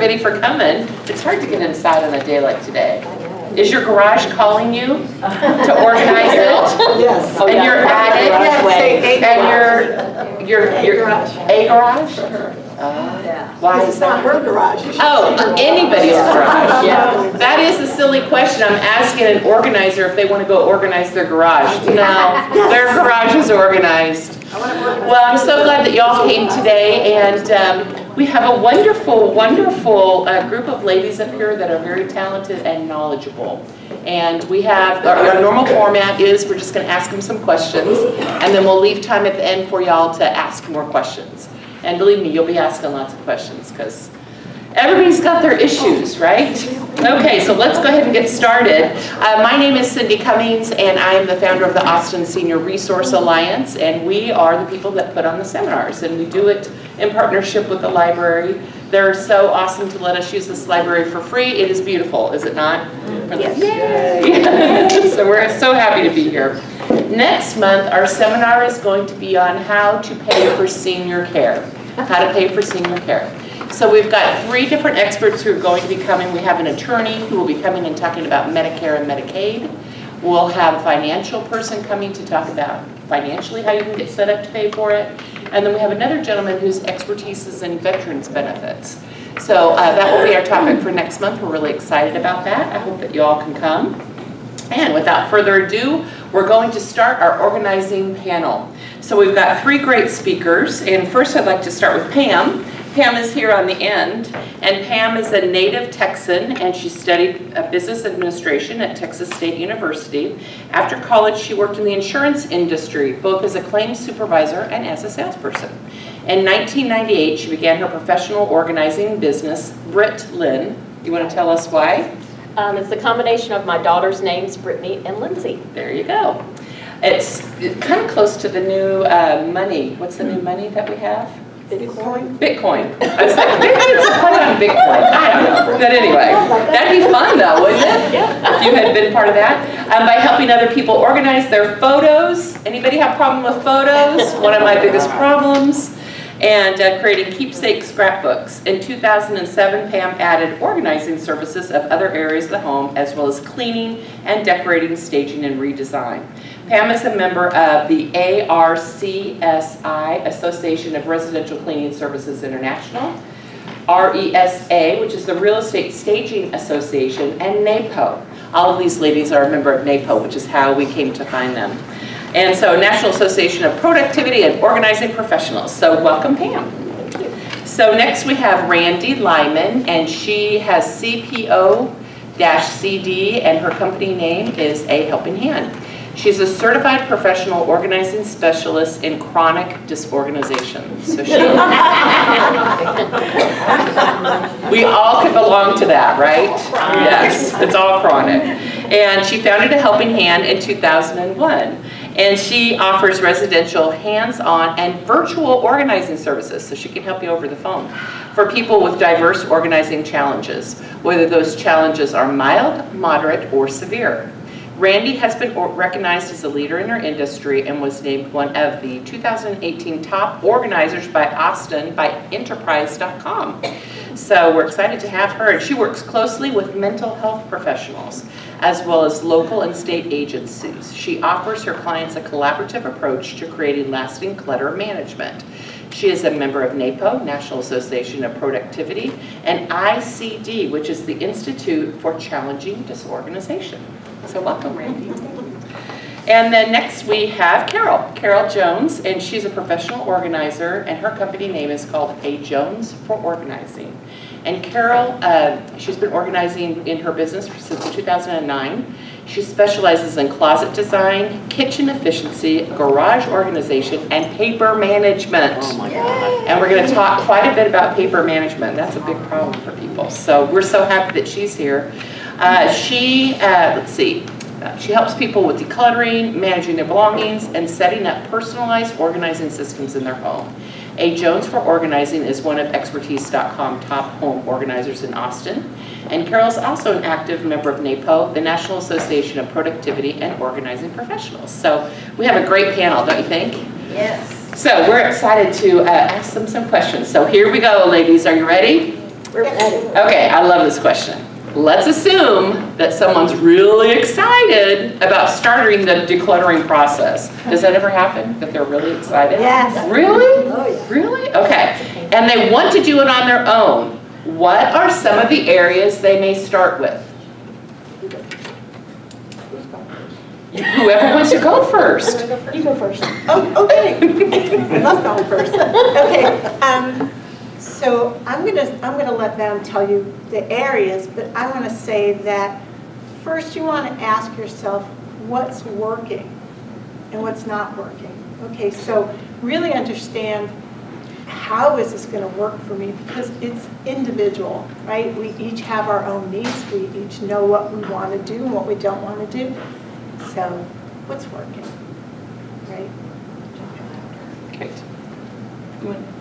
everybody for coming. It's hard to get inside on a day like today. Is your garage calling you to organize it? Yes. Oh, And yeah. you're at it? Garage way. And you're, you're, you're, a garage? Oh, Why is It's not that? her garage. Oh, anybody's garage. Yeah. That is a silly question. I'm asking an organizer if they want to go organize their garage. No, their garage is organized. Well, I'm so glad that y'all came today, and um, we have a wonderful, wonderful uh, group of ladies up here that are very talented and knowledgeable. And we have, our our normal format is, we're just going to ask them some questions, and then we'll leave time at the end for y'all to ask more questions. And believe me, you'll be asking lots of questions, because Everybody's got their issues, right? Okay, so let's go ahead and get started. Uh, my name is Cindy Cummings, and I am the founder of the Austin Senior Resource Alliance, and we are the people that put on the seminars, and we do it in partnership with the library. They're so awesome to let us use this library for free. It is beautiful, is it not? Yes. So we're so happy to be here. Next month, our seminar is going to be on how to pay for senior care. How to pay for senior care. So we've got three different experts who are going to be coming. We have an attorney who will be coming and talking about Medicare and Medicaid. We'll have a financial person coming to talk about financially how you can get set up to pay for it. And then we have another gentleman whose expertise is in veterans benefits. So uh, that will be our topic for next month. We're really excited about that. I hope that you all can come. And without further ado, we're going to start our organizing panel. So we've got three great speakers, and first I'd like to start with Pam. Pam is here on the end, and Pam is a native Texan, and she studied business administration at Texas State University. After college, she worked in the insurance industry, both as a claims supervisor and as a salesperson. In 1998, she began her professional organizing business, Britt Lynn. You want to tell us why? Um, it's the combination of my daughter's names, Brittany and Lindsay. There you go. It's kind of close to the new uh, money. What's the new money that we have? Bitcoin. Bitcoin. I was like, maybe it's a play on Bitcoin. I don't know. But anyway, that'd be fun though, wouldn't it? Yeah. If you had been part of that. Um, by helping other people organize their photos. Anybody have a problem with photos? One of my biggest problems. And uh, creating keepsake scrapbooks. In 2007, Pam added organizing services of other areas of the home, as well as cleaning and decorating, staging, and redesign. Pam is a member of the ARCSI, Association of Residential Cleaning Services International, RESA, which is the Real Estate Staging Association, and NAPO. All of these ladies are a member of NAPO, which is how we came to find them. And so National Association of Productivity and Organizing Professionals. So welcome, Pam. So next we have Randy Lyman, and she has CPO-CD, and her company name is A Helping Hand. She's a certified professional organizing specialist in chronic disorganization. So she, we all could belong to that, right? Yes, it's all chronic. And she founded A Helping Hand in 2001. And she offers residential, hands-on, and virtual organizing services, so she can help you over the phone, for people with diverse organizing challenges, whether those challenges are mild, moderate, or severe. Randy has been recognized as a leader in her industry and was named one of the 2018 top organizers by Austin by Expertise.com. So we're excited to have her, and she works closely with mental health professionals as well as local and state agencies. She offers her clients a collaborative approach to creating lasting clutter management. She is a member of NAPO, National Association of Productivity, and ICD, which is the Institute for Challenging Disorganization. So welcome, Randy. And then next we have Carol, Carol Jones, and she's a professional organizer, and her company name is called A Jones for Organizing. And Carol, uh, she's been organizing in her business since 2009. She specializes in closet design, kitchen efficiency, garage organization, and paper management. Oh my God. And we're going to talk quite a bit about paper management. That's a big problem for people. So we're so happy that she's here. Uh, she, uh, let's see, she helps people with decluttering, managing their belongings, and setting up personalized organizing systems in their home. A Jones for Organizing is one of Expertise.com top home organizers in Austin. And Carol's also an active member of NAPO, the National Association of Productivity and Organizing Professionals. So we have a great panel, don't you think? Yes. So we're excited to uh, ask them some questions. So here we go, ladies. Are you ready? We're ready. Okay, I love this question. Let's assume that someone's really excited about starting the decluttering process. Does that ever happen, that they're really excited? Yes. Really? Oh, yeah. Really? Okay. And they want to do it on their own. What are some of the areas they may start with? Whoever wants to go first. You go first. Oh, okay. I love going first. Okay, um, so I'm gonna, I'm gonna let them tell you the areas, but I wanna say that first you wanna ask yourself, what's working and what's not working? Okay, so really understand, how is this gonna work for me? Because it's individual, right? We each have our own needs, we each know what we wanna do and what we don't wanna do. So, what's working, right? Great.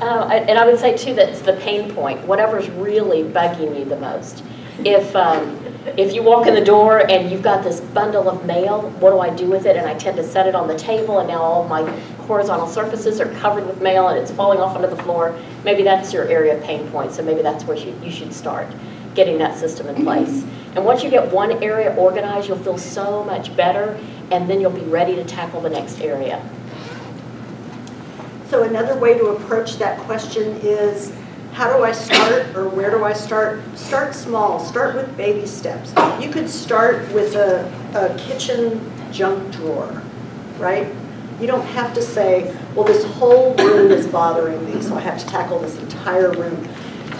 Uh, And I would say too, that's the pain point, whatever's really bugging you the most. If, um, if you walk in the door and you've got this bundle of mail, what do I do with it? And I tend to set it on the table and now all my horizontal surfaces are covered with mail and it's falling off onto the floor. Maybe that's your area of pain point, so maybe that's where you, you should start, getting that system in place. And once you get one area organized, you'll feel so much better and then you'll be ready to tackle the next area. So another way to approach that question is, how do I start or where do I start? Start small, start with baby steps. You could start with a, a kitchen junk drawer, right? You don't have to say, well, this whole room is bothering me, so I have to tackle this entire room.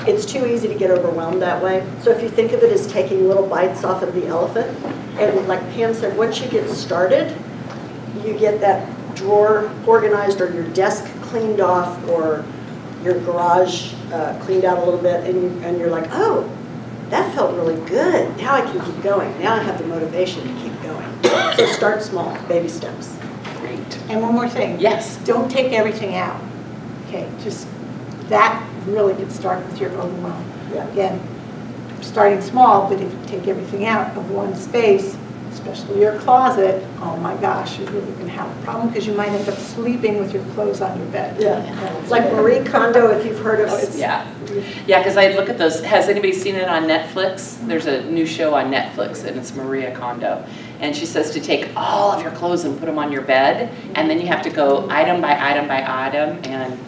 It's too easy to get overwhelmed that way. So if you think of it as taking little bites off of the elephant, and like Pam said, once you get started, you get that drawer organized or your desk cleaned off or your garage uh, cleaned out a little bit and, you, and you're like, oh, that felt really good. Now I can keep going. Now I have the motivation to keep going. So start small, baby steps. Great. And one more thing. Yes. Don't take everything out. Okay, just, that really could start with your overwhelm. Yeah. Again, starting small, but if you take everything out of one space, especially your closet, oh my gosh, you're really gonna have a problem because you might end up sleeping with your clothes on your bed. Yeah. Like Marie Kondo, if you've heard of it. Yeah, yeah, because I look at those, has anybody seen it on Netflix? There's a new show on Netflix, and it's Maria Kondo. And she says to take all of your clothes and put them on your bed, and then you have to go item by item by item and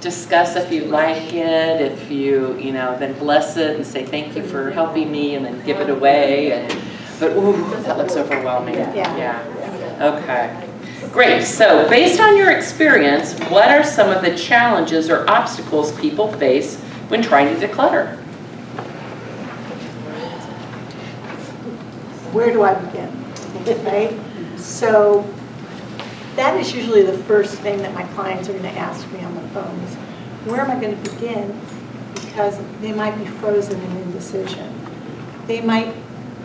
discuss if you like it, if you, you know, then bless it and say thank you for helping me, and then give it away, and, but ooh, that looks overwhelming. Yeah. Yeah, okay. Great, so based on your experience, what are some of the challenges or obstacles people face when trying to declutter? Where do I begin? Right? So that is usually the first thing that my clients are gonna ask me on the phone is, where am I gonna begin? Because they might be frozen in indecision. They might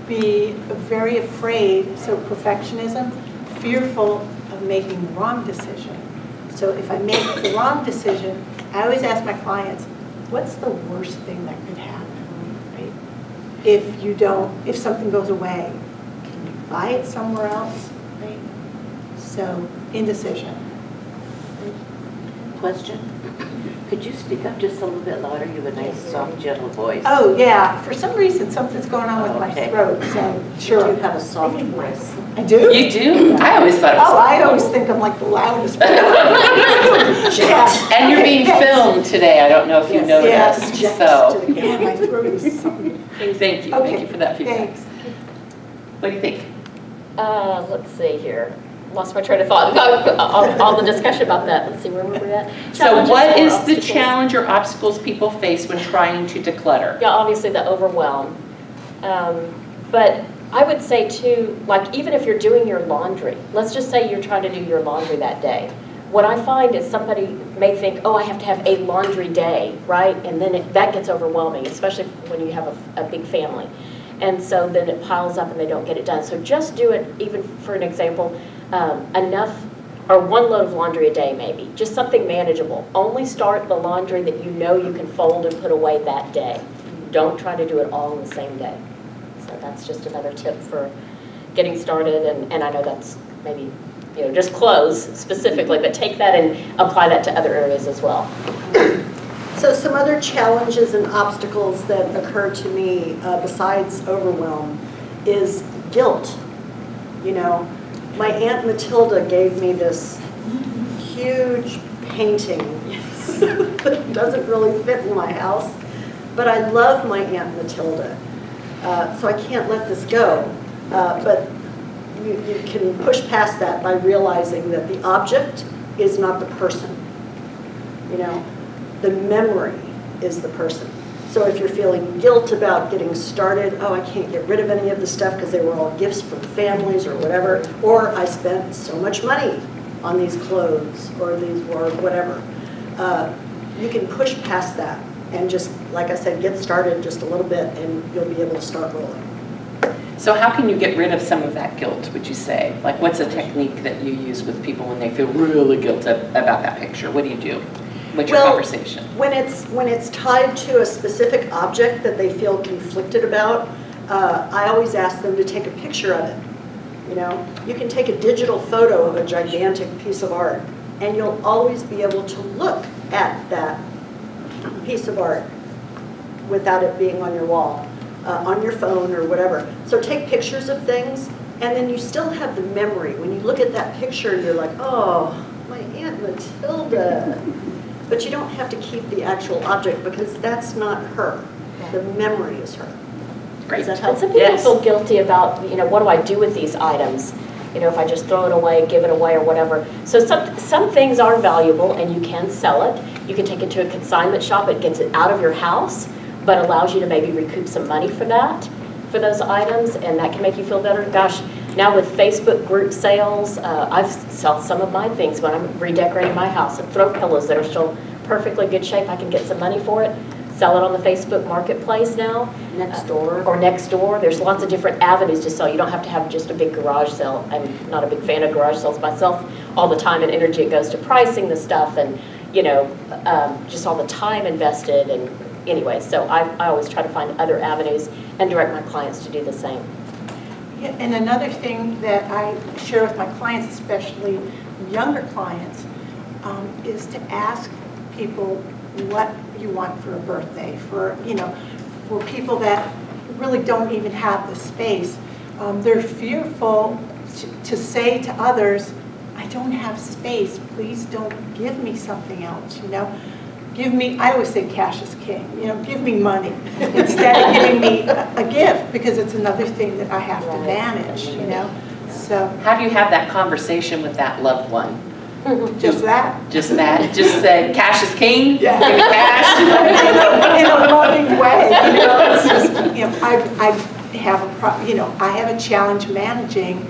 be very afraid, so perfectionism, fearful of making the wrong decision. So if I make the wrong decision, I always ask my clients, what's the worst thing that could happen, right? If you don't, if something goes away, can you buy it somewhere else, right? So indecision. Question? Could you speak up just a little bit louder? You have a nice, soft, gentle voice. Oh, yeah, for some reason, something's going on with my Okay. throat, so, You sure. have a soft voice. I do? You do? I always thought it was. Oh, I always think I'm like the loudest. Yeah. And you're being yes. filmed today, I don't know if you Yes. noticed, Yes. so, Yeah, my throat is something crazy. thank you, thank you for that feedback. Thanks. What do you think? Uh, let's see here. Lost my train of thought. All, all the discussion about that. Let's see where were we at. So Challenges what or is the challenge or obstacles people face when trying to declutter? Yeah, obviously the overwhelm. Um, but I would say too, like even if you're doing your laundry, let's just say you're trying to do your laundry that day. What I find is somebody may think, oh, I have to have a laundry day, right? And then it, that gets overwhelming, especially when you have a, a big family. And so then it piles up and they don't get it done. So just do it, even for an example, um, enough, or one load of laundry a day maybe, just something manageable. Only start the laundry that you know you can fold and put away that day. Don't try to do it all in the same day. So that's just another tip for getting started, and, and I know that's maybe, you know, just clothes specifically, but take that and apply that to other areas as well. So some other challenges and obstacles that occur to me, uh, besides overwhelm, is guilt. You know, my Aunt Matilda gave me this huge painting that doesn't really fit in my house, but I love my Aunt Matilda, uh, so I can't let this go. Uh, But you you can push past that by realizing that the object is not the person. You know, the memory is the person. So if you're feeling guilt about getting started, oh, I can't get rid of any of the stuff because they were all gifts from families or whatever, or I spent so much money on these clothes or these, or whatever, uh, you can push past that and just, like I said, get started just a little bit and you'll be able to start rolling. So how can you get rid of some of that guilt, would you say? Like, what's a technique that you use with people when they feel really guilty about that picture? What do you do? What's your Well, conversation? When it's, when it's tied to a specific object that they feel conflicted about, uh, I always ask them to take a picture of it. You know, you can take a digital photo of a gigantic piece of art, and you'll always be able to look at that piece of art without it being on your wall, uh, on your phone or whatever. So take pictures of things, and then you still have the memory. When you look at that picture, you're like, oh, my Aunt Matilda. But you don't have to keep the actual object because that's not her. The memory is her. Great. Does that And some people Yes. feel guilty about, you know, what do I do with these items? You know, if I just throw it away, give it away, or whatever. So some, some things are valuable, and you can sell it. You can take it to a consignment shop, it gets it out of your house, but allows you to maybe recoup some money for that, for those items, and that can make you feel better. Gosh, now with Facebook group sales, uh, I've sold some of my things when I'm redecorating my house, And throw pillows that are still perfectly good shape, I can get some money for it, sell it on the Facebook marketplace now Next door. or next door. There's lots of different avenues to sell. You don't have to have just a big garage sale. I'm not a big fan of garage sales myself. All the time and energy it goes to pricing the stuff and, you know, um, just all the time invested and anyway. So I, I always try to find other avenues and direct my clients to do the same. And another thing that I share with my clients, especially younger clients, um, is to ask people what you want for a birthday, for, you know, for people that really don't even have the space. Um, They're fearful to- to say to others, I don't have space, please don't give me something else, you know? Give me, I always say cash is king, you know, give me money instead of giving me a a gift, because it's another thing that I have to manage, you know? So, How do you have that conversation with that loved one? just that. Just that, just say, cash is king? Yeah. Give me cash? in a, in a loving way, you know, it's just, you know, I, I have a, pro- you know, I have a challenge managing,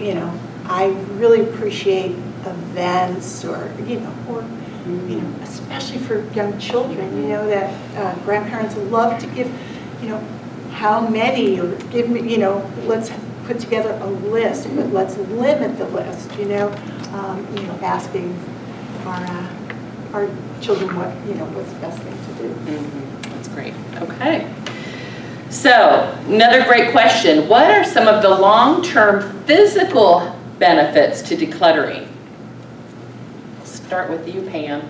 you know, I really appreciate events or, you know, or, you know, especially for young children, you know, that uh, grandparents love to give, you know, how many, or give me, you know, let's put together a list, but let's limit the list, you know, um, you know, asking our, uh, our children what, you know, what's the best thing to do. Mhm, That's great, okay. So, another great question. What are some of the long-term physical benefits to decluttering? Start with you, Pam.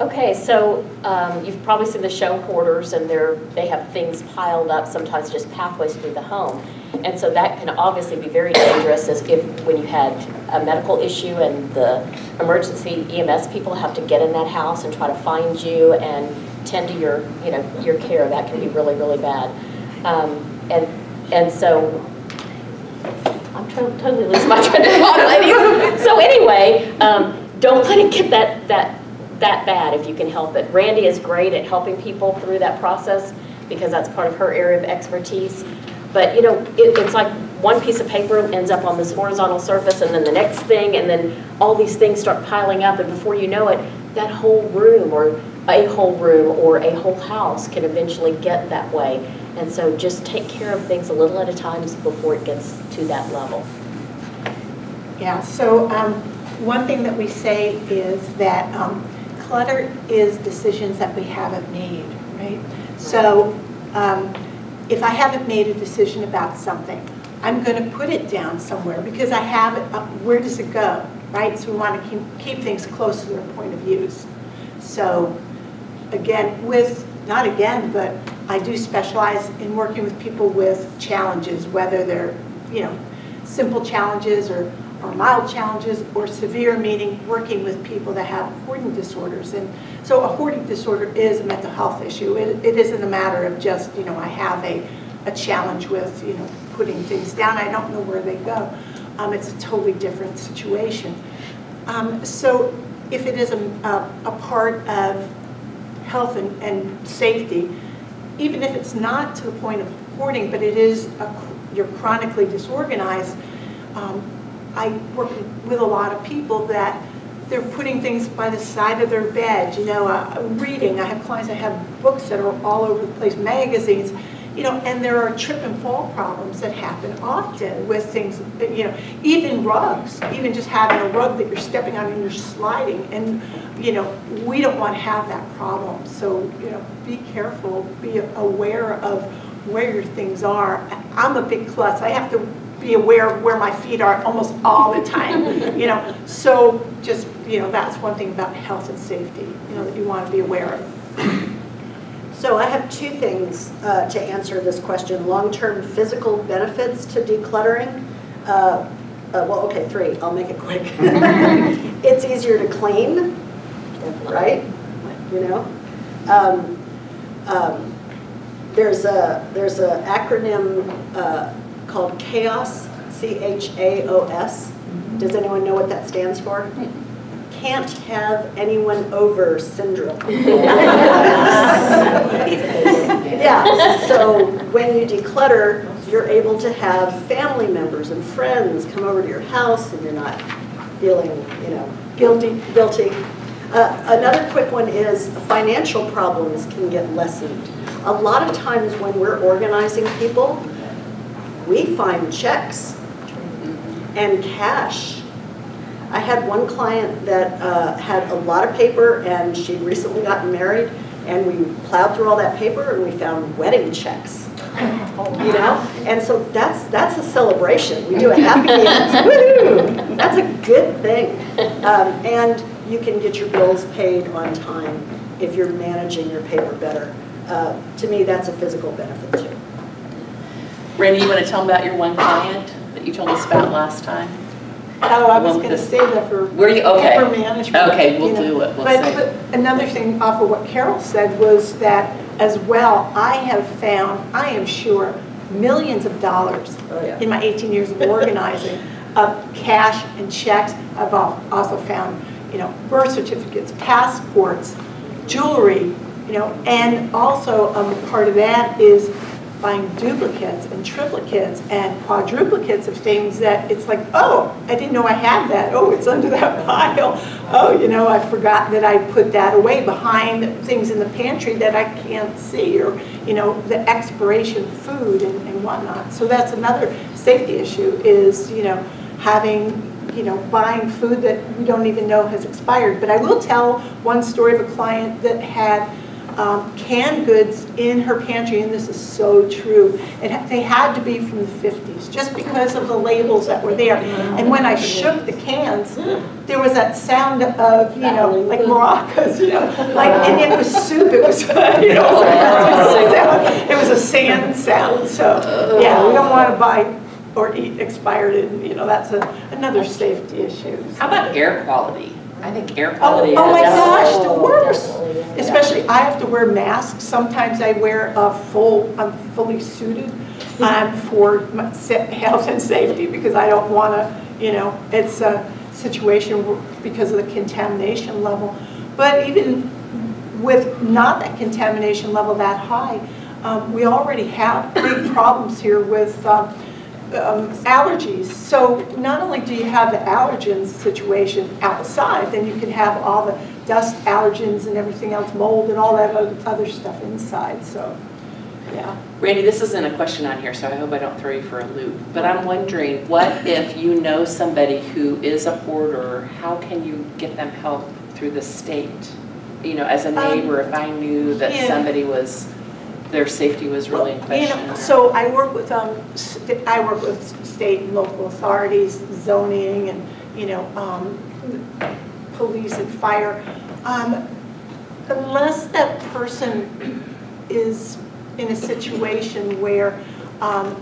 Okay, so um, you've probably seen the show hoarders, and they're, they have things piled up, sometimes just pathways through the home. And so that can obviously be very dangerous as if, when you had a medical issue and the emergency EMS people have to get in that house and try to find you and tend to your, you know, your care, that can be really, really bad. Um, And, and so I'm trying, totally losing my train of thought, ladies. So anyway, um, don't let it get that, that, that bad if you can help it. Randy is great at helping people through that process because that's part of her area of expertise. But, you know, it, it's like one piece of paper ends up on this horizontal surface and then the next thing, and then all these things start piling up, and before you know it, that whole room or a whole room or a whole house can eventually get that way. And so just take care of things a little at a time before it gets to that level. Yeah, so um, one thing that we say is that um, clutter is decisions that we haven't made, right? So um, if I haven't made a decision about something, I'm going to put it down somewhere because I have it, uh, where does it go, right? So we want to keep, keep things close to their point of use. So again, with, not again, but I do specialize in working with people with challenges, whether they're, you know, simple challenges or, or mild challenges or severe, meaning working with people that have hoarding disorders. And so a hoarding disorder is a mental health issue. It, it isn't a matter of just, you know, I have a, a challenge with, you know, putting things down. I don't know where they go. Um, it's a totally different situation. Um, so if it is a, a, a part of health and, and safety, even if it's not to the point of hoarding, but it is, a, you're chronically disorganized, um, I work with a lot of people that they're putting things by the side of their bed, you know, uh, reading. I have clients that have books that are all over the place, magazines, you know, and there are trip and fall problems that happen often with things, you know, even rugs, even just having a rug that you're stepping on and you're sliding. And, you know, we don't want to have that problem. So, you know, be careful, be aware of where your things are. I'm a big klutz. I have to be aware of where my feet are almost all the time, you know. So just, you know, that's one thing about health and safety, you know, that you want to be aware of. So I have two things uh, to answer this question. Long-term physical benefits to decluttering. Uh, uh, well, okay, three. I'll make it quick. it's easier to clean, right? You know. Um, um, there's a there's an acronym uh, called CHAOS. C H A O S. Does anyone know what that stands for? Can't have anyone over syndrome. Yeah, so when you declutter, you're able to have family members and friends come over to your house and you're not feeling, you know, Guilty. guilty. Uh, Another quick one is financial problems can get lessened. A lot of times when we're organizing people, we find checks and cash. I had one client that uh, had a lot of paper and she'd recently gotten married and we plowed through all that paper and we found wedding checks. You know, and so that's that's a celebration. We do a happy dance, woohoo! That's a good thing. Um, and you can get your bills paid on time if you're managing your paper better. Uh, to me, that's a physical benefit too. Randy, you want to tell them about your one client that you told us about last time? Oh, I was Well, going to this- say that for Were you, okay. paper management. Okay, we'll you know. do it, we'll But, say. but another thing off of what Carol said was that as well, I have found, I am sure, millions of dollars Oh, yeah. in my 18 years of organizing of cash and checks. I've also found, you know, birth certificates, passports, jewelry, you know, and also um, part of that is buying duplicates and triplicates and quadruplicates of things that it's like, oh, I didn't know I had that. Oh, it's under that pile. Oh, you know, I forgot that I put that away behind things in the pantry that I can't see or, you know, the expiration food and, and whatnot. So that's another safety issue is, you know, having, you know, buying food that we don't even know has expired. But I will tell one story of a client that had um, canned goods in her pantry, and this is so true. It, ha- they had to be from the 50s, just because of the labels that were there. And when I shook the cans, there was that sound of, you know, like maracas, you know, like, and it was soup, it was, you know, it was a sand sound, so, yeah, we don't want to buy or eat expired, and, you know, that's a, another safety issue. How about air quality? I think air Oh, quality is. oh my gosh, the worst. Especially, I have to wear masks. Sometimes I wear a full, I'm fully suited um, for health and safety because I don't want to, you know, it's a situation because of the contamination level. But even with not that contamination level that high, um, we already have big problems here with um, um, allergies. So not only do you have the allergens situation outside, then you can have all the dust allergens and everything else, mold and all that other stuff inside, so, yeah. Randy, this isn't a question on here, so I hope I don't throw you for a loop. But I'm wondering, what if you know somebody who is a hoarder? How can you get them help through the state? You know, as a Um, neighbor, if I knew that yeah. somebody was, their safety was really in Well, you know, question. So I work with, um, I work with state and local authorities, zoning and, you know, um, police and fire. Um, unless that person is in a situation where um,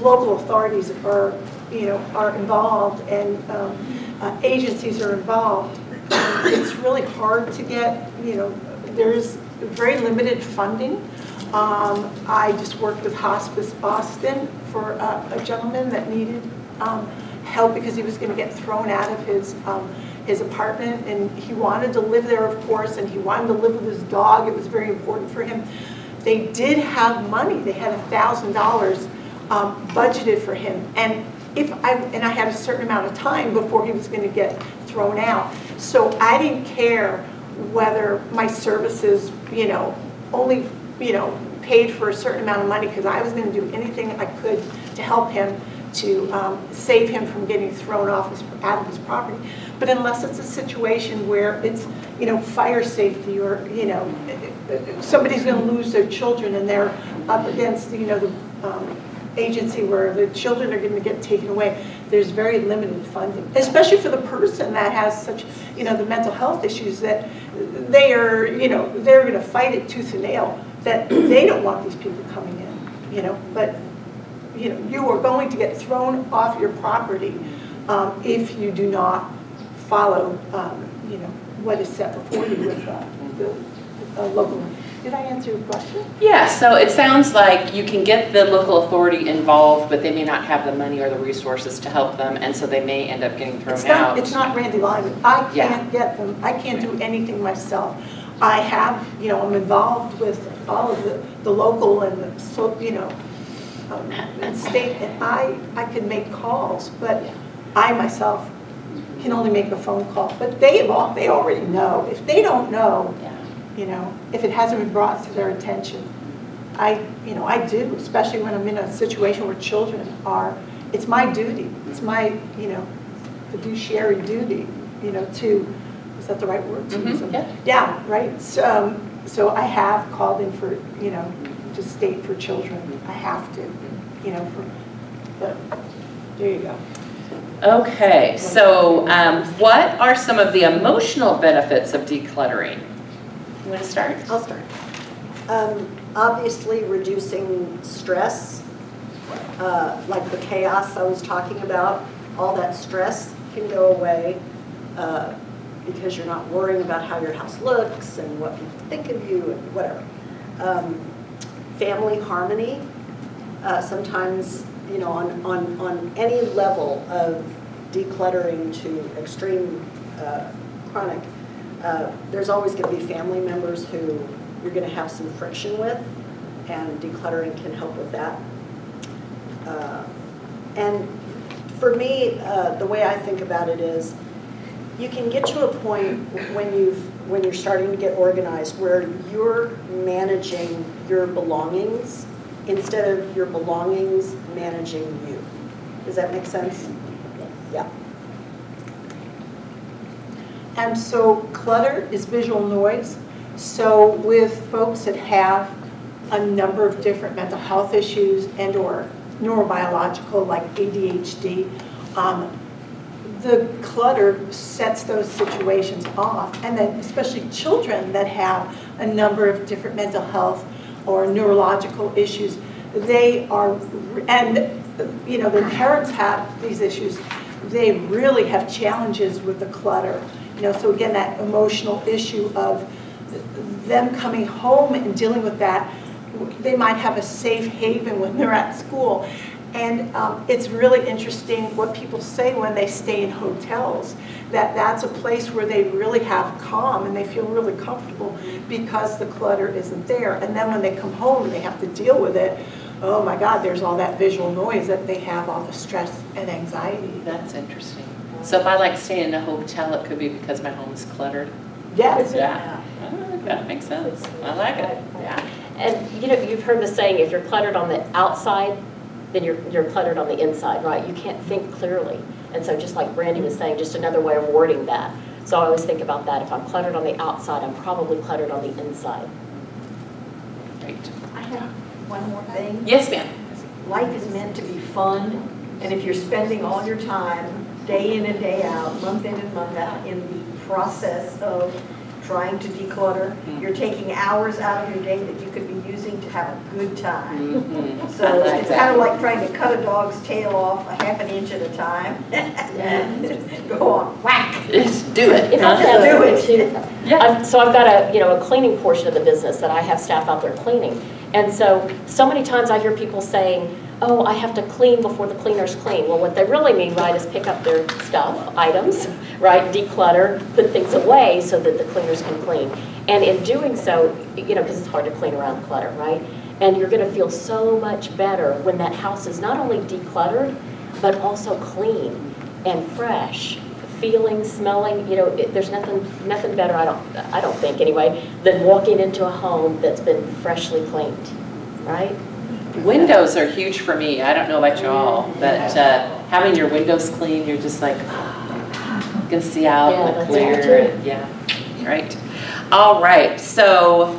local authorities are, you know, are involved and um, uh, agencies are involved, it's really hard to get, you know, there's very limited funding. Um, I just worked with Hospice Austin for a a gentleman that needed um, help because he was going to get thrown out of his, um, his apartment, and he wanted to live there, of course, and he wanted to live with his dog. It was very important for him. They did have money. They had a thousand dollars um, budgeted for him, and if I and I had a certain amount of time before he was going to get thrown out. So I didn't care whether my services, you know, only, you know, paid for a certain amount of money because I was going to do anything I could to help him to um, save him from getting thrown off his, out of his property. But unless it's a situation where it's, you know, fire safety or, you know, somebody's going to lose their children and they're up against, you know, the um, agency where the children are going to get taken away, there's very limited funding, especially for the person that has such, you know, the mental health issues that they are, you know, they're going to fight it tooth and nail, that they don't want these people coming in, you know, but, you know, you are going to get thrown off your property um, if you do not follow, um, you know, what is set before you with uh, the uh, local. Did I answer your question? Yeah, so it sounds like you can get the local authority involved, but they may not have the money or the resources to help them, and so they may end up getting thrown It's not, out. it's not Randy Lyman. I can't get them, I can't do anything myself. I have, you know, I'm involved with all of the, the local and the, so, you know, um, and state, and I, I can make calls, but I myself can only make a phone call. But they, all they already know. If they don't know, you know, if it hasn't been brought to their attention, I, you know, I do, especially when I'm in a situation where children are, it's my duty, it's my, you know, fiduciary duty, you know, to, is that the right word? to use? Mhm, yeah. Yeah, right, so, um, so I have called in for, you know, to state for children, I have to, you know, for, but, there you go. Okay, so um, what are some of the emotional benefits of decluttering? You want to start? I'll start. Um, Obviously, reducing stress, uh, like the chaos I was talking about, all that stress can go away uh, because you're not worrying about how your house looks and what people think of you whatever. Um, Family harmony, uh, sometimes, you know, on, on, on any level of decluttering to extreme uh, chronic, uh, there's always going to be family members who you're going to have some friction with, and decluttering can help with that. Uh, And for me, uh, the way I think about it is, you can get to a point when you've, when you're starting to get organized, where you're managing your belongings instead of your belongings managing you. Does that make sense? Yeah. And so clutter is visual noise. So with folks that have a number of different mental health issues and/or neurobiological like ADHD, um, the clutter sets those situations off. And then especially children that have a number of different mental health or neurological issues, they are, and, you know, their parents have these issues, they really have challenges with the clutter. You know, so again, that emotional issue of them coming home and dealing with that, they might have a safe haven when they're at school. And um, it's really interesting what people say when they stay in hotels, that that's a place where they really have calm and they feel really comfortable because the clutter isn't there. And then when they come home and they have to deal with it, oh my God, there's all that visual noise that they have, all the stress and anxiety. That's interesting. So if I like staying in a hotel, it could be because my home is cluttered? Yes. Yeah. Oh, That makes sense. I like it, yeah. And, you know, you've heard the saying, if you're cluttered on the outside, then you're, you're cluttered on the inside, right? You can't think clearly. And so just like Randy was saying, just another way of wording that. So I always think about that. If I'm cluttered on the outside, I'm probably cluttered on the inside. Great. I have one more thing. Yes, ma'am. Life is meant to be fun, and if you're spending all your time, day in and day out, month in and month out, in the process of trying to declutter. Mm-hmm. You're taking hours out of your day that you could be using to have a good time. Mhm. So like it's that. kind of like trying to cut a dog's tail off a half an inch at a time. Go on, whack. Just do it. If I huh? Do it. too, Yeah. I've- so I've got a, you know, a cleaning portion of the business that I have staff out there cleaning. And so, so many times I hear people saying, oh, I have to clean before the cleaners clean. Well, what they really mean, right, is pick up their stuff, items, right, declutter, put things away so that the cleaners can clean. And in doing so, you know, because it's hard to clean around clutter, right? And you're gonna feel so much better when that house is not only decluttered, but also clean and fresh, feeling, smelling, you know, it- there's nothing, nothing better, I don't, I don't think anyway, than walking into a home that's been freshly cleaned, right? Windows are huge for me. I don't know about y'all, but uh, having your windows clean, you're just like, ah, you can see out Yeah, and clear. and- Yeah, right. All right, so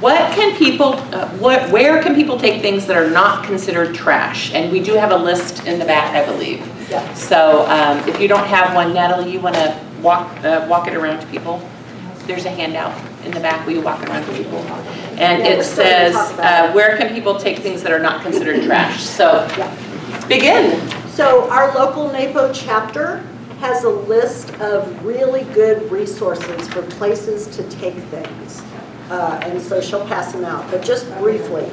what can people, uh, what, where can people take things that are not considered trash? And we do have a list in the back, I believe. Yeah. So um, if you don't have one, Natalie, you want to walk, uh, walk it around to people? There's a handout in the back, will you walk around to people? And Yeah, it we're still gonna says, uh, where can people take things that are not considered trash? So begin. So our local NAPO chapter has a list of really good resources for places to take things. Uh, And so she'll pass them out, but just briefly,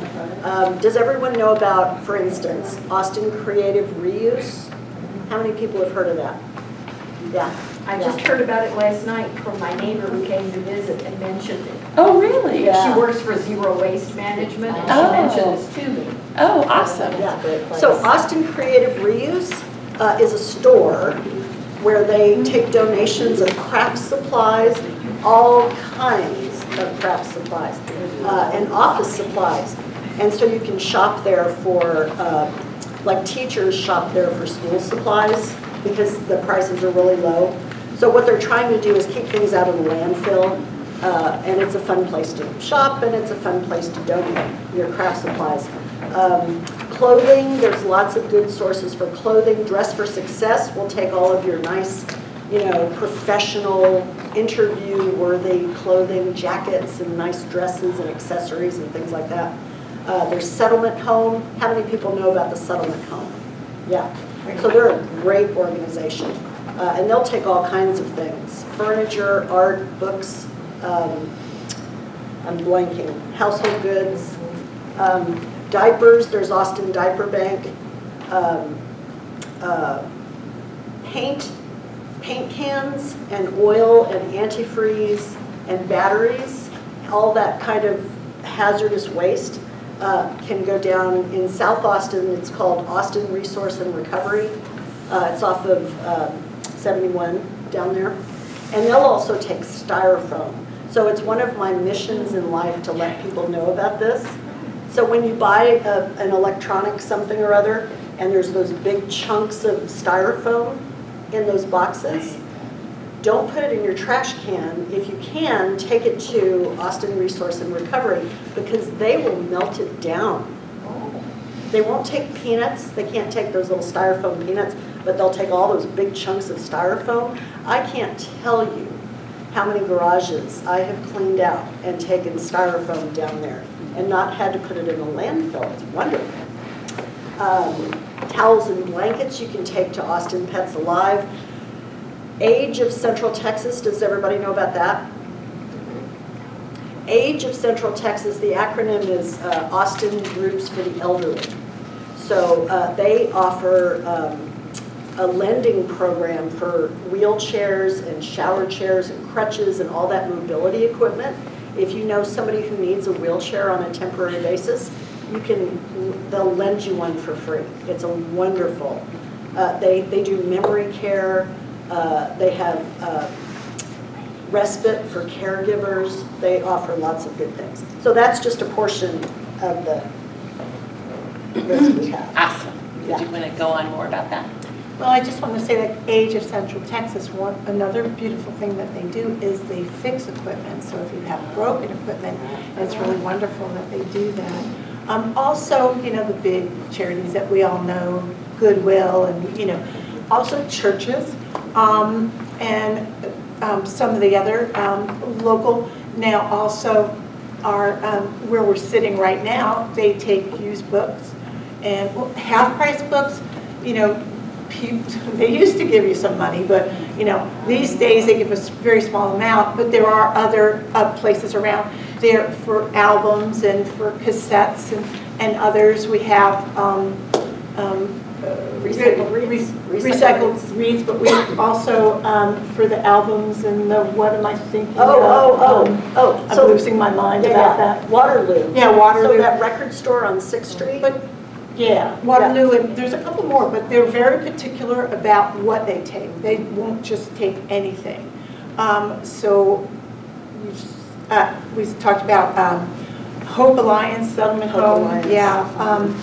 um, does everyone know about, for instance, Austin Creative Reuse? How many people have heard of that? Yeah. I just heard about it last night from my neighbor who came to visit and mentioned it. Oh, really? Yeah. She works for Zero Waste Management, and Oh. she mentioned this to me. Oh, awesome. That's a place. So Austin Creative Reuse uh, is a store where they take donations of craft supplies, all kinds of craft supplies, uh, and office supplies. And so you can shop there for, uh, like teachers shop there for school supplies because the prices are really low. So what they're trying to do is keep things out of the landfill, uh, and it's a fun place to shop, and it's a fun place to donate your craft supplies. Um, Clothing, there's lots of good sources for clothing. Dress for Success will take all of your nice, you know, professional, interview-worthy clothing, jackets and nice dresses and accessories and things like that. Uh, There's Settlement Home. How many people know about the Settlement Home? Yeah. So they're a great organization. Uh, And they'll take all kinds of things, furniture, art, books, um, I'm blanking, household goods, um, diapers, there's Austin Diaper Bank, um, uh, paint, paint cans and oil and antifreeze and batteries, all that kind of hazardous waste uh, can go down in South Austin. It's called Austin Resource and Recovery. Uh, It's off of um, 71 down there. And they'll also take styrofoam. So it's one of my missions in life to let people know about this. So when you buy a, an electronic something or other, and there's those big chunks of styrofoam in those boxes, don't put it in your trash can. If you can, take it to Austin Resource and Recovery, because they will melt it down. They won't take peanuts, they can't take those little styrofoam peanuts, but they'll take all those big chunks of styrofoam. I can't tell you how many garages I have cleaned out and taken styrofoam down there and not had to put it in a landfill. It's wonderful. Um, Towels and blankets you can take to Austin Pets Alive. Age of Central Texas, does everybody know about that? Age of Central Texas, the acronym is uh, Austin Groups for the Elderly. So uh, they offer um, a lending program for wheelchairs and shower chairs and crutches and all that mobility equipment. If you know somebody who needs a wheelchair on a temporary basis, you can, they'll lend you one for free. It's a wonderful, uh, they, they do memory care, uh, they have uh, respite for caregivers, they offer lots of good things. So that's just a portion of the list we have. Awesome. Did Yeah. you want to go on more about that? Well, I just want to say that Age of Central Texas, one, another beautiful thing that they do is they fix equipment. So if you have broken equipment, it's really wonderful that they do that. Um, also, you know, the big charities that we all know, Goodwill and, you know, also churches. Um, and um, some of the other um, local. Now also, are, um, where we're sitting right now, they take used books and well, half-price books, you know, they used to give you some money, but, you know, these days they give us a very small amount, but there are other uh, places around there for albums and for cassettes and, and others. We have um, um, uh, Recycled re- Reads. Recycled Reads, but we also, um, for the albums and the, what am I thinking of? Oh, oh, Um, oh, oh. I'm so- losing my mind Yeah, about yeah, that. Waterloo. Yeah, Waterloo. So that record store on Sixth Street? But, yeah, Waterloo, and there's a couple more, but they're very particular about what they take. They won't just take anything. Um, So, we've, uh, we talked about um, Hope Alliance, Settlement Hope Home. Alliance. Yeah. um,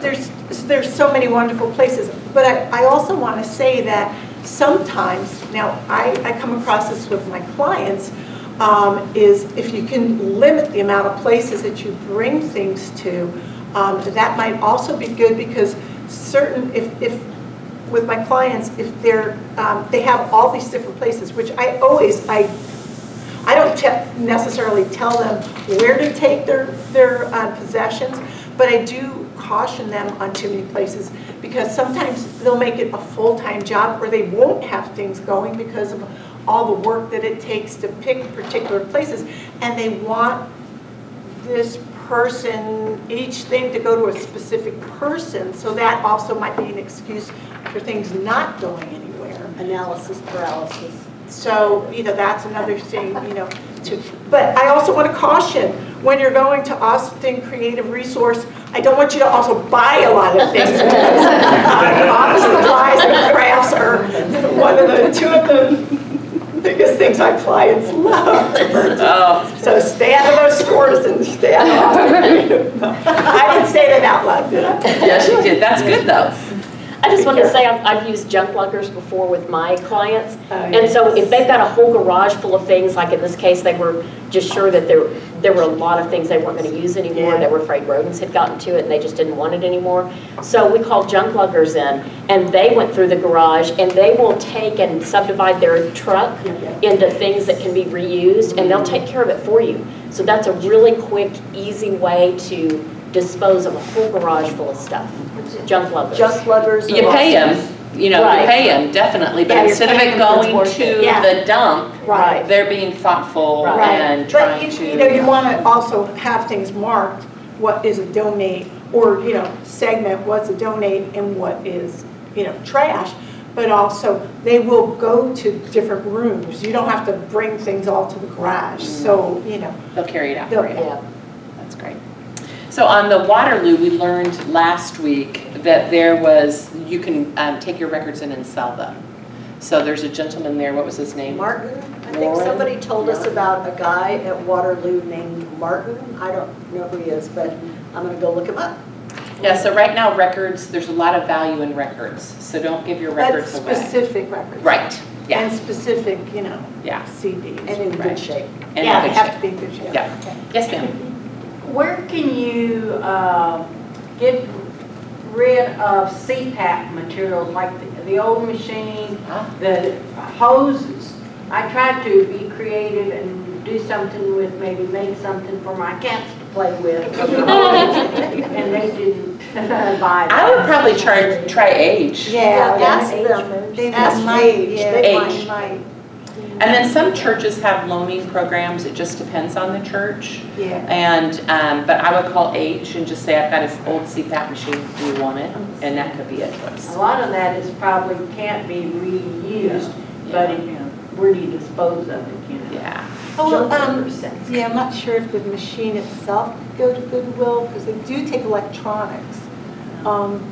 There's, there's so many wonderful places. But I, I also want to say that sometimes, now, I, I come across this with my clients, um, is if you can limit the amount of places that you bring things to, um, that might also be good because certain, if, if, with my clients, if they're, um, they have all these different places, which I always, I, I don't te- necessarily tell them where to take their, their uh, possessions, but I do caution them on too many places because sometimes they'll make it a full-time job or they won't have things going because of all the work that it takes to pick particular places. And they want this person, each thing to go to a specific person, so that also might be an excuse for things not going anywhere. Analysis paralysis. So, you know, that's another thing, you know, to, but I also want to caution, when you're going to Austin Creative Resource, I don't want you to also buy a lot of things. Office supplies and crafts are one of the, two of the biggest things my clients love. Oh, So stay out of those stores and stay out of Austin I didn't say that out loud, did I? yes, you did. That's good, though. I just wanted to say, I've, I've used Junkluggers before with my clients. Oh, And so if they've got a whole garage full of things, like in this case, they were just sure that there, there were a lot of things they weren't gonna use anymore. Yeah. They were afraid rodents had gotten to it and they just didn't want it anymore. So we called Junkluggers in and they went through the garage and they will take and subdivide their truck into things that can be reused and they'll take care of it for you. So that's a really quick, easy way to dispose of a whole garage full of stuff. Junk lovers. Junkluggers. You pay them, you know, you pay them, definitely, but you're instead of it going to Yeah. the dump, Right. they're being thoughtful Right. and But trying you, to. you know, you want to also have things marked, what is a donate, or, you know, segment what's a donate and what is, you know, trash. But also, they will go to different rooms. You don't have to bring things all to the garage, so, mm-hmm. you know. They'll carry it out for you. Yeah. That's great. So on the Waterloo, we learned last week that there was, you can um, take your records in and sell them. So there's a gentleman there, what was his name? Martin, I think Warren? somebody told us about a guy at Waterloo named Martin. I don't know who he is, but I'm gonna go look him up. Yeah, so right now, records, there's a lot of value in records, so don't give your That's records away. specific records. Right, yeah, And specific, you know, yeah. CDs. And in Right. good shape. And Yeah, good they have to be in good shape. Yeah. Okay. Yes, ma'am. Where can you uh, get rid of CPAP materials, like the- the old machine, the hoses? I tried to be creative and do something with, maybe make something for my cats to play with, and they didn't buy that. I would probably try, try age. Yeah. Ask yeah. them, They ask might, Age, yeah. they Age. might. Might, And then some churches have loaning programs, it just depends on the church. yeah. And, um, but I would call H and just say, I've got this old CPAP machine, do you want it? And that could be a choice. A lot of that is probably can't be reused, but it- where do you dispose of it, you know? Yeah. Oh, well, um. Yeah, I'm not sure if the machine itself could go to Goodwill, because they do take electronics. Um,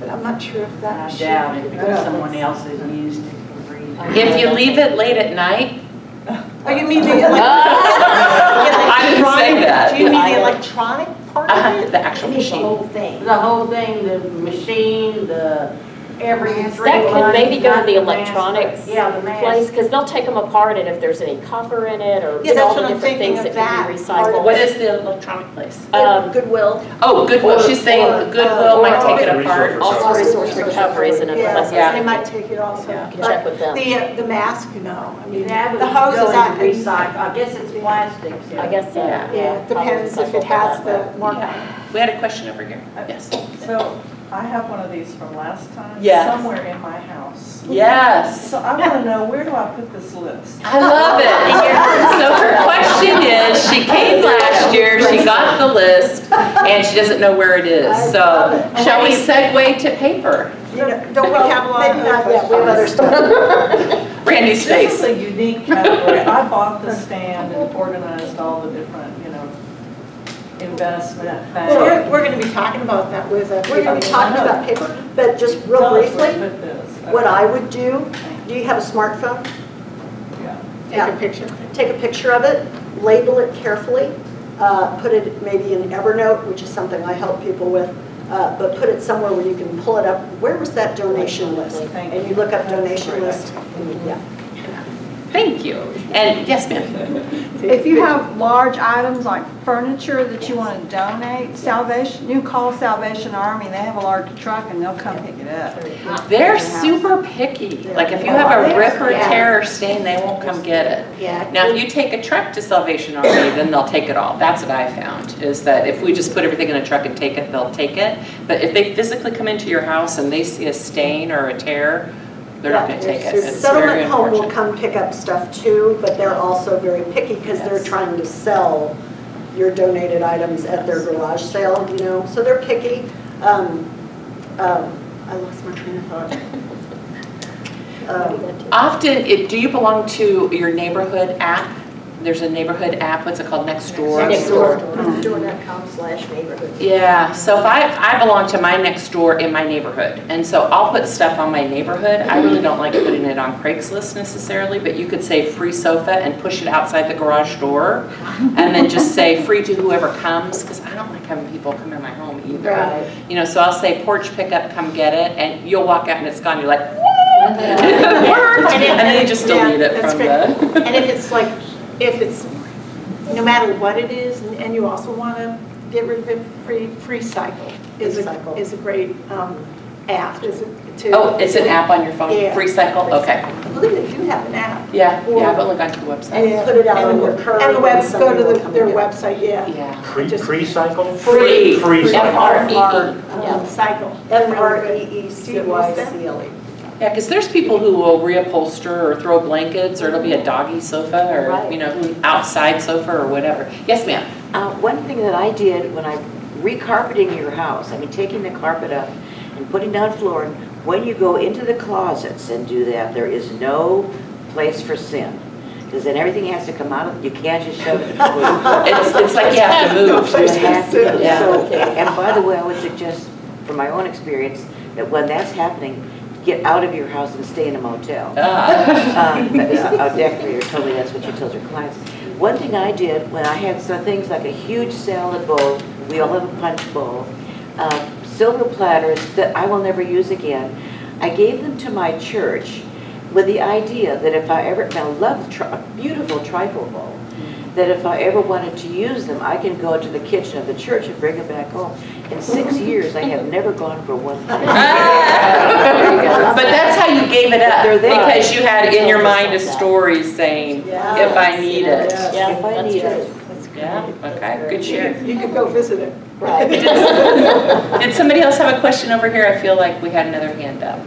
But I'm not sure if that I machine. doubt it, because someone else has used it for free. If you leave it late at night, Oh, you mean the electronic? I didn't say that. Do you mean the electronic part uh, of it? the actual machine. The whole thing. The whole thing, the machine, the every three That could months, maybe go not to the mask, electronics Yeah, the place, because they'll take them apart, and if there's any copper in it, or Yeah, you all that's the I'm different thinking things of that can be that part of recycled. What is the electronic place? Um, Goodwill. Oh, Goodwill, she's saying or, Goodwill uh, might take it apart. Also, resource recovery is another Yeah, place. Yeah. they might take it also. Yeah, But check with them. The, uh, the mask, no, I mean, That would the go hoses, into I, recycle, I guess it's plastics. I guess so. Yeah. yeah, it probably depends if recycled it has for the mark on it. We had a question over here. Yes. So I have one of these from last time. Yes. Somewhere in my house. Yes. So I want to know, where do I put this list? I love it. So her question is, she came last year, she got the list, and she doesn't know where it is. So shall we segue to paper? You know, Don't we have a lot of Maybe not yet, we have other stuff. Randy's This is a unique category. I bought the stand and organized all the different, investment Well, we're, we're gonna be talking about that with a. We're gonna be talking about paper, but just real Tell to briefly, this. what I would do, do you have a smartphone? Yeah. Take a picture. Take a picture of it, label it carefully, uh, put it maybe in Evernote, which is something I help people with, uh, but put it somewhere where you can pull it up. Where was that donation list? Thank And you. you look up donation list, and yeah. Thank you. And yes, ma'am. If you have large items like furniture that you want to donate, Salvation, you call Salvation Army, they have a large truck and they'll come pick it up. They're super picky. Like if you have a rip or tear or stain, they won't come get it. Now, if you take a truck to Salvation Army, then they'll take it all. That's what I found, is that if we just put everything in a truck and take it, they'll take it. But if they physically come into your house and they see a stain or a tear, they're not gonna take it. It's Settlement Home will come pick up stuff too, but they're also very picky because they're trying to sell your donated items at their garage sale, you know, so they're picky. Um, um, I lost my train of thought. Um, Often, it- do you belong to your neighborhood app? There's a neighborhood app, what's it called, Nextdoor? Next door. Doing.com mm-hmm. slash neighborhood. Yeah, so if I, I belong to my next door in my neighborhood, and so I'll put stuff on my neighborhood. I really don't like putting it on Craigslist necessarily, but you could say free sofa and push it outside the garage door, and then just say free to whoever comes, because I don't like having people come in my home either. Right. You know, so I'll say porch pickup, come get it, and you'll walk out and it's gone, you're like, what? It worked! And then you just delete it from that's the. And if it's like, if it's, no matter what it is, and- and you also want to get rid of it, free, free cycle is a, FreeCycle. is a great um, app, is it, to. Oh, it's an app on your phone, Yeah. Free Cycle, okay. I believe they do have an app. Yeah, yeah, I've only gone to the website. And put it out And on the- your curb And the web, and go somebody to the- come their and get website, yeah. Yeah. Pre, Just- pre-cycle? Free. Free cycle. F-R-E-E. Um, Cycle. F Really R good. E E Do you C use Y them? C L E. Yeah, because there's people who will reupholster or throw blankets, or it'll be a doggy sofa, or, Right. you know, outside sofa or whatever. Yes, ma'am? Uh, One thing that I did when I, recarpeting your house, I mean, taking the carpet up and putting down flooring, when you go into the closets and do that, there is no place for sin. Because then everything has to come out of, you can't just shove it. It's, it's like you have to move. You have to- Yeah. so- And by the way, I would suggest, from my own experience, that when that's happening, get out of your house and stay in a motel. Ah, Um, A decorator told me that's what she tells her clients. One thing I did, when I had some things like a huge salad bowl, we all have a punch bowl, uh, silver platters that I will never use again, I gave them to my church with the idea that if I ever, and I love tri- a beautiful trifle bowl, that if I ever wanted to use them, I can go to the kitchen of the church and bring them back home. In six years, I have never gone for one thing. But that's how you gave it up, there. because you had in your mind a story saying, if I need it. Yeah, If I that's need true. it. Yeah, okay, good share. You could go visit it. Right. Did somebody else have a question over here? I feel like we had another hand up.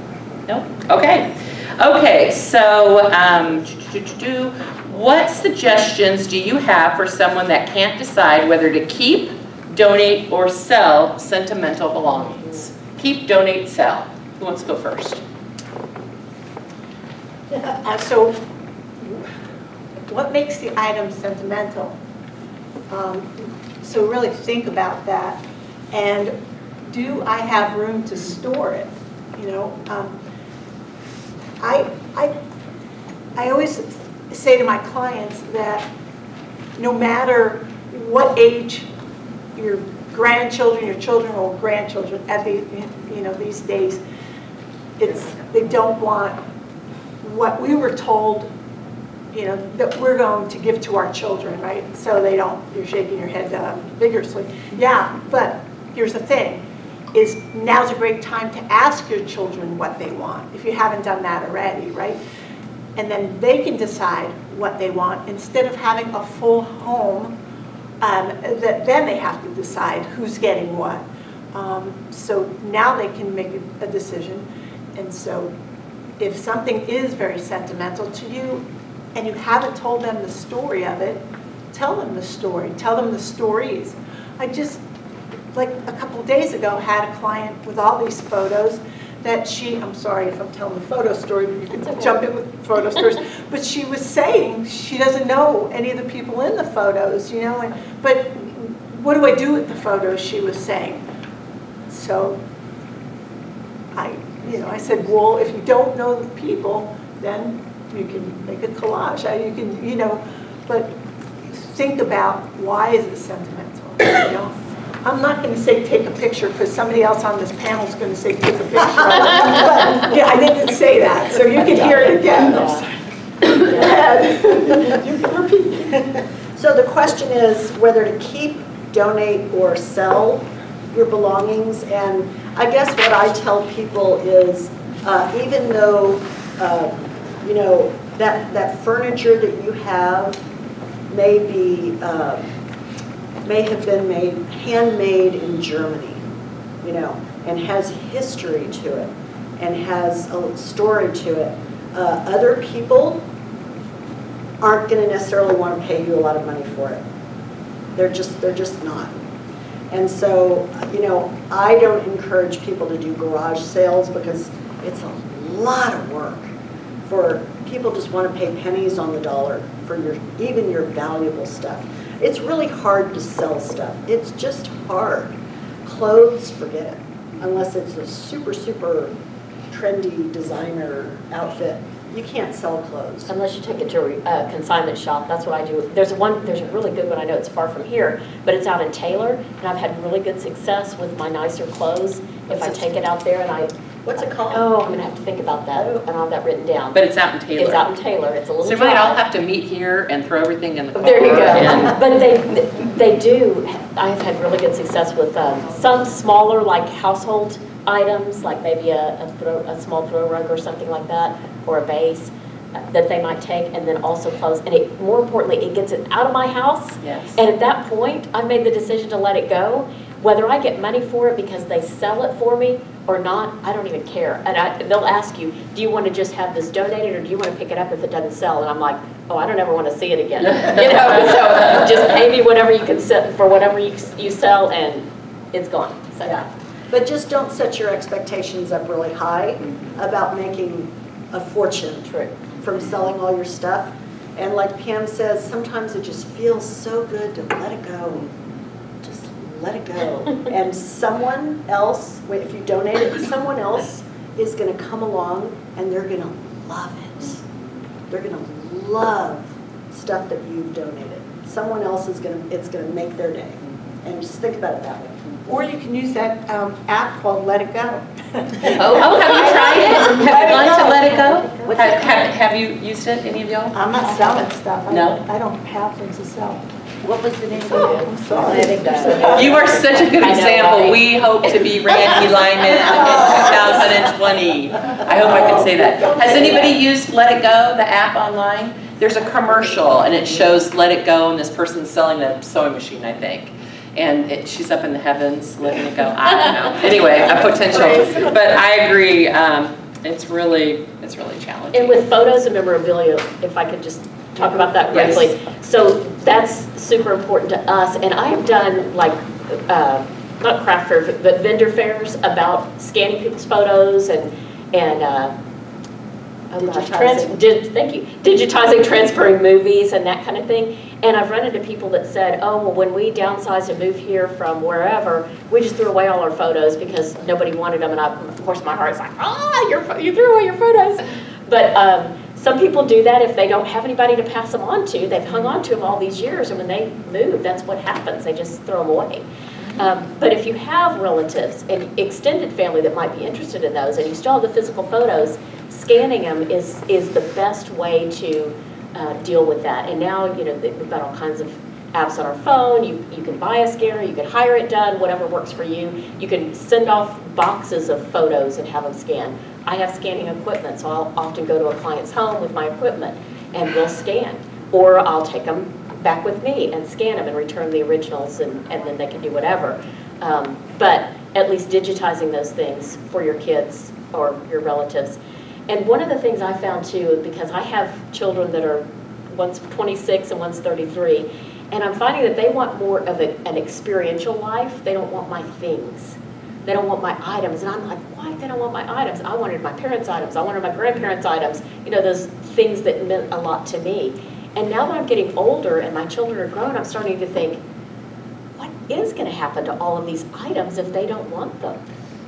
Nope, okay. Okay, so, um, what suggestions do you have for someone that can't decide whether to keep, donate, or sell sentimental belongings? Keep, donate, sell. Who wants to go first? Uh, So what makes the item sentimental? Um, So really think about that. And do I have room to store it? You know, um, I, I, I always say to my clients that no matter what age your grandchildren, your children or grandchildren at the, you know, these days, it's, they don't want what we were told, you know, that we're going to give to our children, right? So they don't, you're shaking your head uh, vigorously. Yeah, but here's the thing, is now's a great time to ask your children what they want, if you haven't done that already, right? And then they can decide what they want, instead of having a full home, um, that then they have to decide who's getting what. Um, So now they can make a- a decision, and so if something is very sentimental to you, and you haven't told them the story of it, tell them the story, tell them the stories. I just, like a couple days ago, had a client with all these photos that she, I'm sorry if I'm telling the photo story, but you can jump in with photo stories, but she was saying she doesn't know any of the people in the photos, you know, and, but what do I do with the photos, she was saying. So I, you know, I said, well, if you don't know the people, then you can make a collage, uh, you can, you know, but think about why is it sentimental, you know? I'm not gonna say take a picture, because somebody else on this panel is gonna say take a picture. But, Yeah, I didn't say that, so you can hear it again. I'm sorry. You can repeat. So the question is whether to keep, donate, or sell your belongings. And I guess what I tell people is, uh, even though, uh, you know, that, that furniture that you have may be, uh, may have been made, handmade in Germany, you know, and has history to it, and has a story to it. Uh, Other people aren't going to necessarily want to pay you a lot of money for it. They're just, they're just not. And so, you know, I don't encourage people to do garage sales because it's a lot of work for, people just want to pay pennies on the dollar for your, even your valuable stuff. It's really hard to sell stuff. It's just hard. Clothes, forget it, unless it's a super, super trendy designer outfit. You can't sell clothes. Unless you take it to a uh, consignment shop, that's what I do. There's one, there's a really good one, I know it's far from here, but it's out in Taylor, and I've had really good success with my nicer clothes. If I take it out there and I, What's it called? oh, I'm gonna have to think about that, and I'll have that written down. But it's out in Taylor. It's out in Taylor, it's a little So we might all drive. have to meet here and throw everything in the car. There you go. But they, they do, I've had really good success with um, some smaller, like household items, like maybe a, a throw, a small throw rug or something like that, or a vase, uh, that they might take, and then also clothes. And it, more importantly, it gets it out of my house. Yes. And at that point, I've made the decision to let it go. Whether I get money for it because they sell it for me or not, I don't even care. And I, they'll ask you, do you want to just have this donated or do you want to pick it up if it doesn't sell? And I'm like, oh, I don't ever want to see it again. You know, so just pay me whatever you can sell, for whatever you, you sell and it's gone. So, Yeah. But just don't set your expectations up really high mm-hmm. about making a fortune True. from selling all your stuff. And like Pam says, sometimes it just feels so good to let it go. Just let it go. And someone else, if you donate it, someone else is gonna come along and they're gonna love it. They're gonna love stuff that you've donated. Someone else is gonna, it's gonna make their day. And just think about it that way. Or you can use that um, app called Let It Go. Oh, oh, have you tried it? Have you Let it gone to. Let It Go? Have, have, have you used it, any of y'all? I'm not selling stuff. I No? don't- I don't have things to sell. What was the name of Oh, it? I'm sorry. Let it go. You are such a good know, example. right? We hope to be Randy Lyman in 2020. I hope I can say that. Has anybody used Let It Go, the app online? There's a commercial and it shows Let It Go and this person's selling a sewing machine, I think. And it, she's up in the heavens letting it go. I don't know. Anyway, a potential. But I agree, um, it's really, it's really challenging. And with photos and memorabilia, if I could just talk about that Yes. briefly. So that's super important to us, and I have done like, uh, not craft fairs, but vendor fairs about scanning people's photos and, and, uh, oh Digitizing. did- thank you, digitizing, transferring movies and that kind of thing. And I've run into people that said, oh, well, when we downsized and moved here from wherever, we just threw away all our photos because nobody wanted them. And I, of course, my heart's like, ah, your pho- you threw away your photos. But um, some people do that if they don't have anybody to pass them on to. They've hung on to them all these years, and when they move, that's what happens. They just throw them away. Um, But if you have relatives and extended family that might be interested in those, and you still have the physical photos, scanning them is, is the best way to uh, deal with that. And now, you know, we've got all kinds of apps on our phone, you, you can buy a scanner, you can hire it done, whatever works for you. You can send off boxes of photos and have them scanned. I have scanning equipment, so I'll often go to a client's home with my equipment and we'll scan. Or I'll take them back with me and scan them and return the originals and, and then they can do whatever. Um, But at least digitizing those things for your kids or your relatives. And one of the things I found too, because I have children that are, one's 26 and one's 33, and I'm finding that they want more of a- an experiential life. They don't want my things. They don't want my items. And I'm like, why they don't want my items? I wanted my parents' items. I wanted my grandparents' items. You know, those things that meant a lot to me. And now that I'm getting older and my children are grown, I'm starting to think, what is going to happen to all of these items if they don't want them?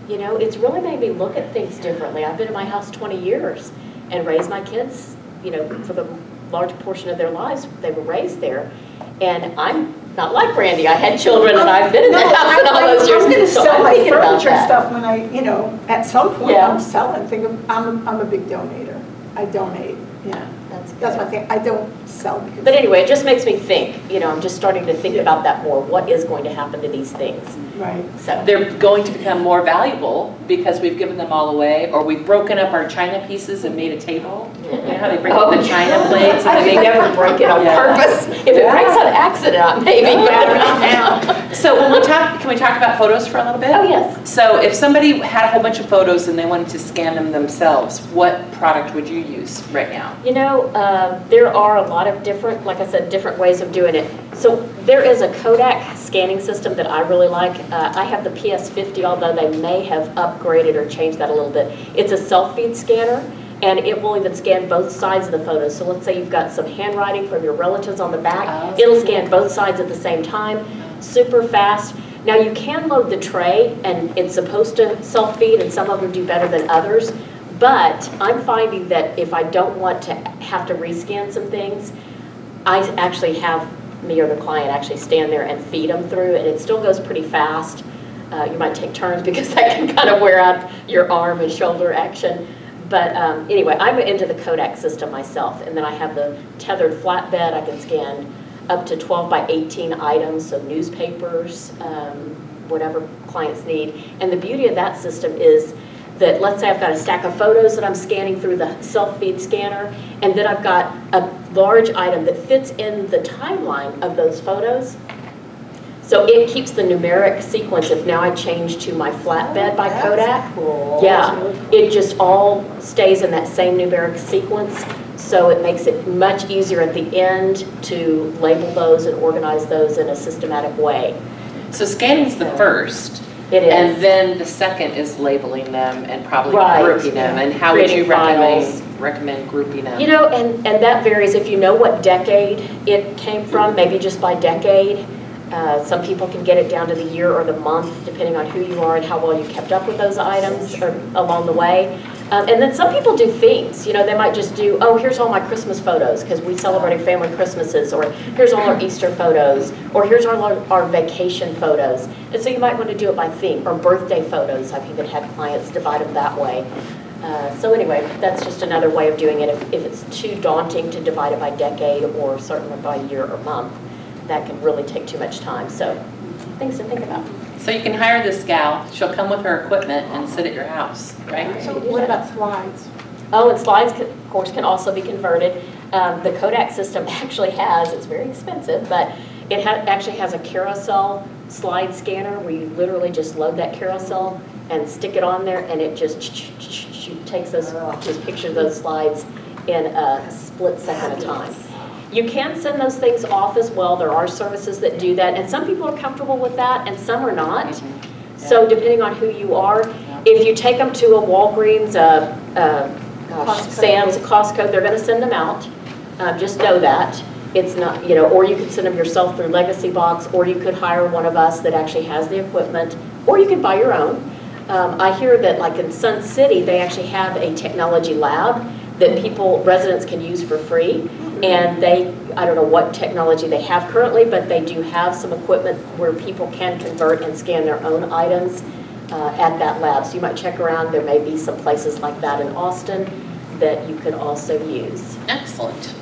You know, it's really made me look at things differently. I've been in my house 20 years and raised my kids, you know, for the large portion of their lives, they were raised there. And I'm not like Randy. I had children and oh, I've been in the No, house in all I- I- those years. I'm gonna so sell my furniture and stuff when I, you know, at some point, Yeah. I'm selling, think of, I'm, I'm a big donator. I donate, yeah. That's That's my thing, I don't sell because. But anyway, it just makes me think, you know, I'm just starting to think about that more. What is going to happen to these things? Right. So, They're going to become more valuable because we've given them all away, or we've broken up our china pieces and made a table. You know how they break up the china plates and they they never break it on Yeah. purpose. If it breaks on accident, maybe. but- So when we talk, can we talk about photos for a little bit? Oh, yes. So if somebody had a whole bunch of photos and they wanted to scan them themselves, what product would you use right now? You know, uh, there are a lot of different, like I said, different ways of doing it. So there is a Kodak scanning system that I really like. Uh, I have the PS50, although they may have upgraded or changed that a little bit. It's a self-feed scanner, and it will even scan both sides of the photo. So let's say you've got some handwriting from your relatives on the back. Oh. It'll scan both sides at the same time, super fast. Now, you can load the tray, and it's supposed to self-feed, and some of them do better than others. But I'm finding that if I don't want to have to rescan some things, I actually have me or the client actually stand there and feed them through, and it still goes pretty fast. Uh, You might take turns because that can kind of wear out your arm and shoulder action. But um, anyway, I'm into the Kodak system myself, and then I have the tethered flatbed. I can scan up to 12 by 18 items, so newspapers, um, whatever clients need. And the beauty of that system is that, let's say I've got a stack of photos that I'm scanning through the self-feed scanner, and then I've got a large item that fits in the timeline of those photos. So it keeps the numeric sequence if now I change to my flatbed by oh, Kodak. Cool. Yeah, it just all stays in that same numeric sequence, so it makes it much easier at the end to label those and organize those in a systematic way. So scanning's the first, It and then the second is labeling them and probably Right. grouping them. And how would you files. recommend, recommend grouping them? You know, and, and that varies if you know what decade it came from, maybe just by decade. Uh, Some people can get it down to the year or the month, depending on who you are and how well you kept up with those items or along the way. Um, And then some people do themes, you know, they might just do, oh, here's all my Christmas photos, because we celebrated family Christmases, or here's all our Easter photos, or here's all our, our vacation photos. And so you might want to do it by theme, or birthday photos, I've even had clients divide them that way. Uh, So anyway, that's just another way of doing it. If, if it's too daunting to divide it by decade or certainly by year or month, that can really take too much time. So things to think about. So you can hire this gal, she'll come with her equipment and sit at your house, right? So what about slides? Oh, and slides, can- of course, can also be converted. Um, The Kodak system actually has, it's very expensive, but it ha- actually has a carousel slide scanner where you literally just load that carousel and stick it on there, and it just takes those, just pictures of those slides in a split second of time. You can send those things off as well. There are services that do that, and some people are comfortable with that, and some are not. So depending on who you are, if you take them to a Walgreens, uh, uh, gosh, Costco. Sam's, Costco, they're gonna send them out. Uh, Just know that. It's not, you know, or you could send them yourself through Legacybox, or you could hire one of us that actually has the equipment, or you could buy your own. Um, I hear that like in Sun City, they actually have a technology lab that people, residents can use for free. And they, I don't know what technology they have currently, but they do have some equipment where people can convert and scan their own items uh, at that lab. So you might check around, there may be some places like that in Austin that you could also use. Excellent.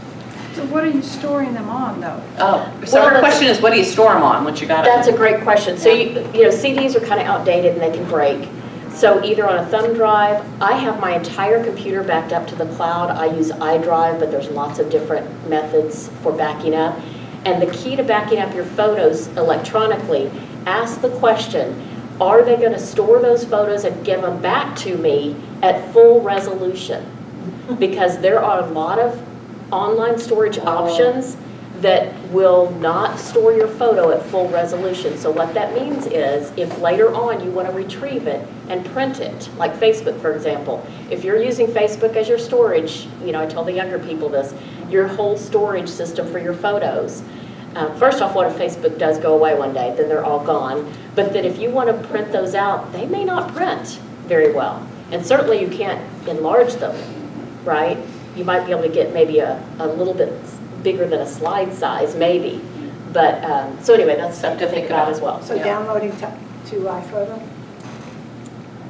So what are you storing them on, though? Oh, so Well, her that's- question is, what do you store them on once you got That's a great question. So, you you know, CDs are kind of outdated and they can break. So either on a thumb drive, I have my entire computer backed up to the cloud. I use iDrive, but there's lots of different methods for backing up. And the key to backing up your photos electronically, ask the question, are they going to store those photos and give them back to me at full resolution? Because there are a lot of online storage options that will not store your photo at full resolution. So what that means is, if later on you want to retrieve it and print it, like Facebook, for example, if you're using Facebook as your storage, you know, I tell the younger people this, your whole storage system for your photos. Um, First off, what if Facebook does go away one day, then they're all gone. But that if you want to print those out, they may not print very well. And certainly you can't enlarge them, right? You might be able to get maybe a, a little bit bigger than a slide size, maybe. But, um, so anyway, that's stuff to think about as well. So Yeah. downloading to to iPhoto?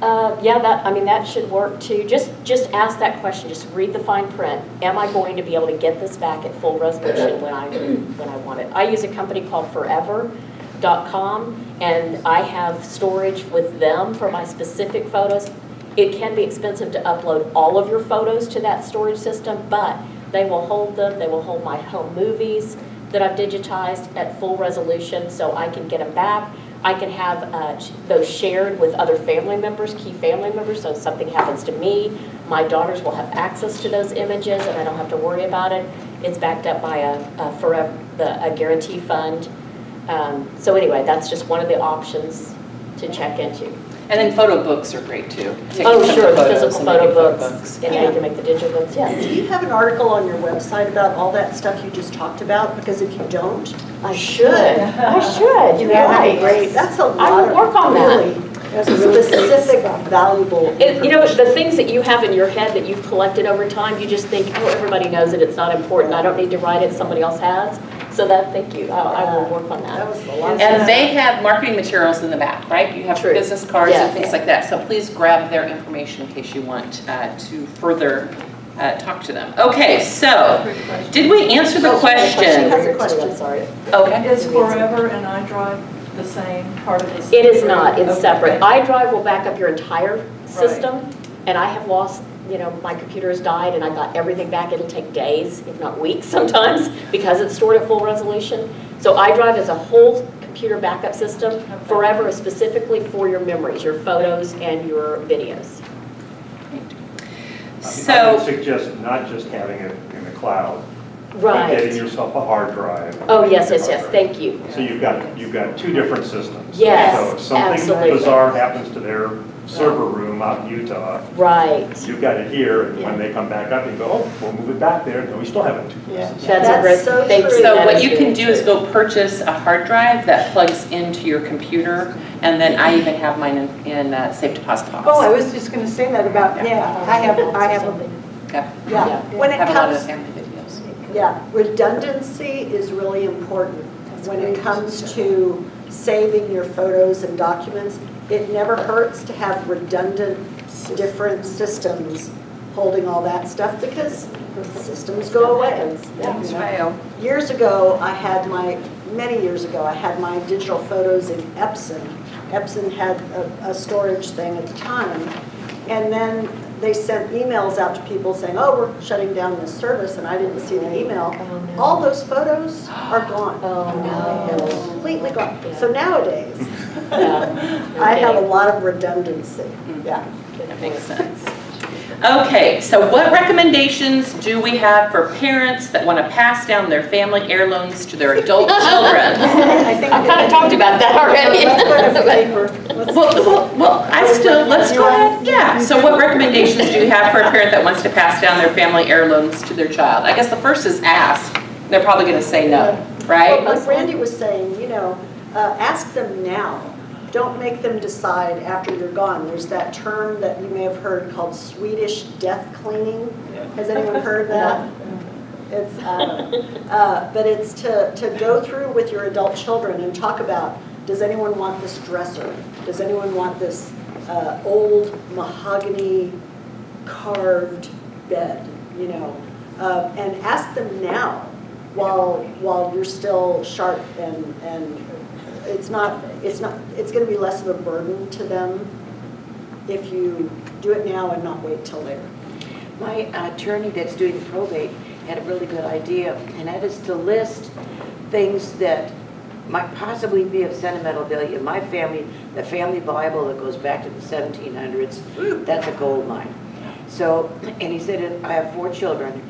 Uh, yeah, that, I mean, that should work too. Just, just ask that question, just read the fine print. Am I going to be able to get this back at full resolution when I, when I want it? I use a company called Forever.com, and I have storage with them for my specific photos. It can be expensive to upload all of your photos to that storage system, but they will hold them, they will hold my home movies that I've digitized at full resolution, so I can get them back. I can have uh, those shared with other family members, key family members, so if something happens to me, my daughters will have access to those images, and I don't have to worry about it. It's backed up by a, a forever, the, a guarantee fund. Um, So anyway, that's just one of the options to check into. And then photo books are great too. Taking Oh, sure, the physical photo making photo books, and now you can make the digital books, yeah. Do you have an article on your website about all that stuff you just talked about? Because if you don't, I should, I should, you're Yeah, that'd be right. great. That's a I lot will work on of that. really specific, valuable. It- You know, the things that you have in your head that you've collected over time, you just think, oh, everybody knows it, it's not important, I don't need to write it, somebody else has. So that, thank you, I I will work on That that. was a lot. And they have marketing materials in the back, right? You have True. business cards and things like that. So please grab their information in case you want uh, to further uh, talk to them. Okay, so, did we answer the Oh, question? has a question. Sorry. Okay. Is Forever and iDrive the same part of this? It is not, it's Okay. separate. iDrive will back up your entire system, and I have lost, you know, my computer has died, and I got everything back. It'll take days, if not weeks sometimes, because it's stored at full resolution. So iDrive is a whole computer backup system. Forever specifically for your memories, your photos and your videos. I So, would suggest not just having it in the cloud, but Right. getting yourself a hard drive. Oh, yes, yes, yes, thank you. So you've got, you've got two different systems. Yes, So if something absolutely. bizarre happens to their server room out in Utah, Right. you've got it here, and when they come back up, you go, oh, we'll move it back there, and we still have it in two Yeah. places. That's That's great, so thank true. so what you can very do is go purchase a hard drive that plugs into your computer, and then I even have mine in, in uh, safe deposit box. Oh, I was just going to say that about, yeah, I have, I have, a- Okay. yeah. When it Have a lot of comes, family videos. yeah, redundancy is really important. When it comes to saving your photos and documents, it never hurts to have redundant, different systems holding all that stuff because systems go away. Things fail. Years ago, I had my, many years ago, I had my digital photos in Epson. Epson had a, a storage thing at the time. And then they sent emails out to people saying, oh, we're shutting down this service, and I didn't see the oh email. Oh, no. All those photos are gone. Oh, no. Completely gone. So nowadays, Yeah. I have a lot of redundancy. Yeah. That makes sense. Okay, so what recommendations do we have for parents that want to pass down their family heirlooms to their adult children? I think. I've kind of talked about that already. Let's go to paper. Let's- Well, well, well, I still, let's go ahead, yeah. So what recommendations do you have for a parent that wants to pass down their family heirlooms to their child? I guess the first is ask. They're probably going to say no, But right? like Randy was saying, you know, uh, ask them now. Don't make them decide after you're gone. There's that term that you may have heard called Swedish death cleaning. Has anyone heard that? It's, uh, uh, but it's to, to go through with your adult children and talk about, does anyone want this dresser? Does anyone want this uh, old mahogany carved bed, you know? Uh, And ask them now, while, while you're still sharp and, and it's not, it's not, it's gonna be less of a burden to them if you do it now and not wait till later. My attorney that's doing the probate had a really good idea, and that is to list things that might possibly be of sentimental value. My family, the family Bible that goes back to the 1700s, that's a gold mine. So, and he said, I have four children,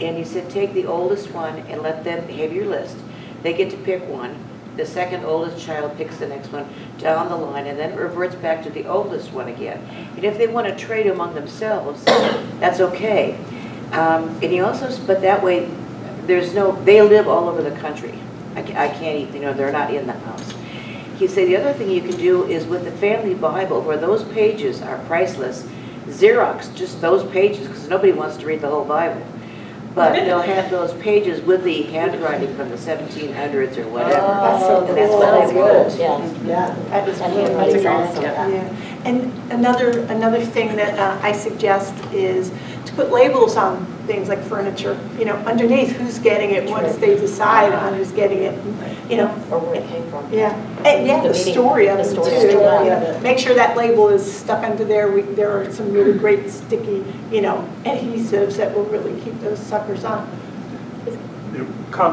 and he said, take the oldest one and let them have your list. They get to pick one. The second oldest child picks the next one down the line, and then it reverts back to the oldest one again. And if they want to trade among themselves, that's okay. Um, And he also, but that way, there's no, they live all over the country. I I can't, even- you know, they're not in the house. He said the other thing you can do is with the family Bible, where those pages are priceless, Xerox just those pages, because nobody wants to read the whole Bible. But they'll have those pages with the handwriting from the 1700s or whatever. That's so And that's cool. what I That's would. good, yeah. Yeah, that is And really handwriting's great. awesome. Yeah. And another, another thing that uh, I suggest is to put labels on things like furniture, you know, underneath who's getting it once they decide on who's getting it, you know. Or where it came from. Yeah, and yeah, The the story of the it too. story. you know. Make sure that label is stuck under there. We- There are some really great sticky, you know, adhesives that will really keep those suckers on. Your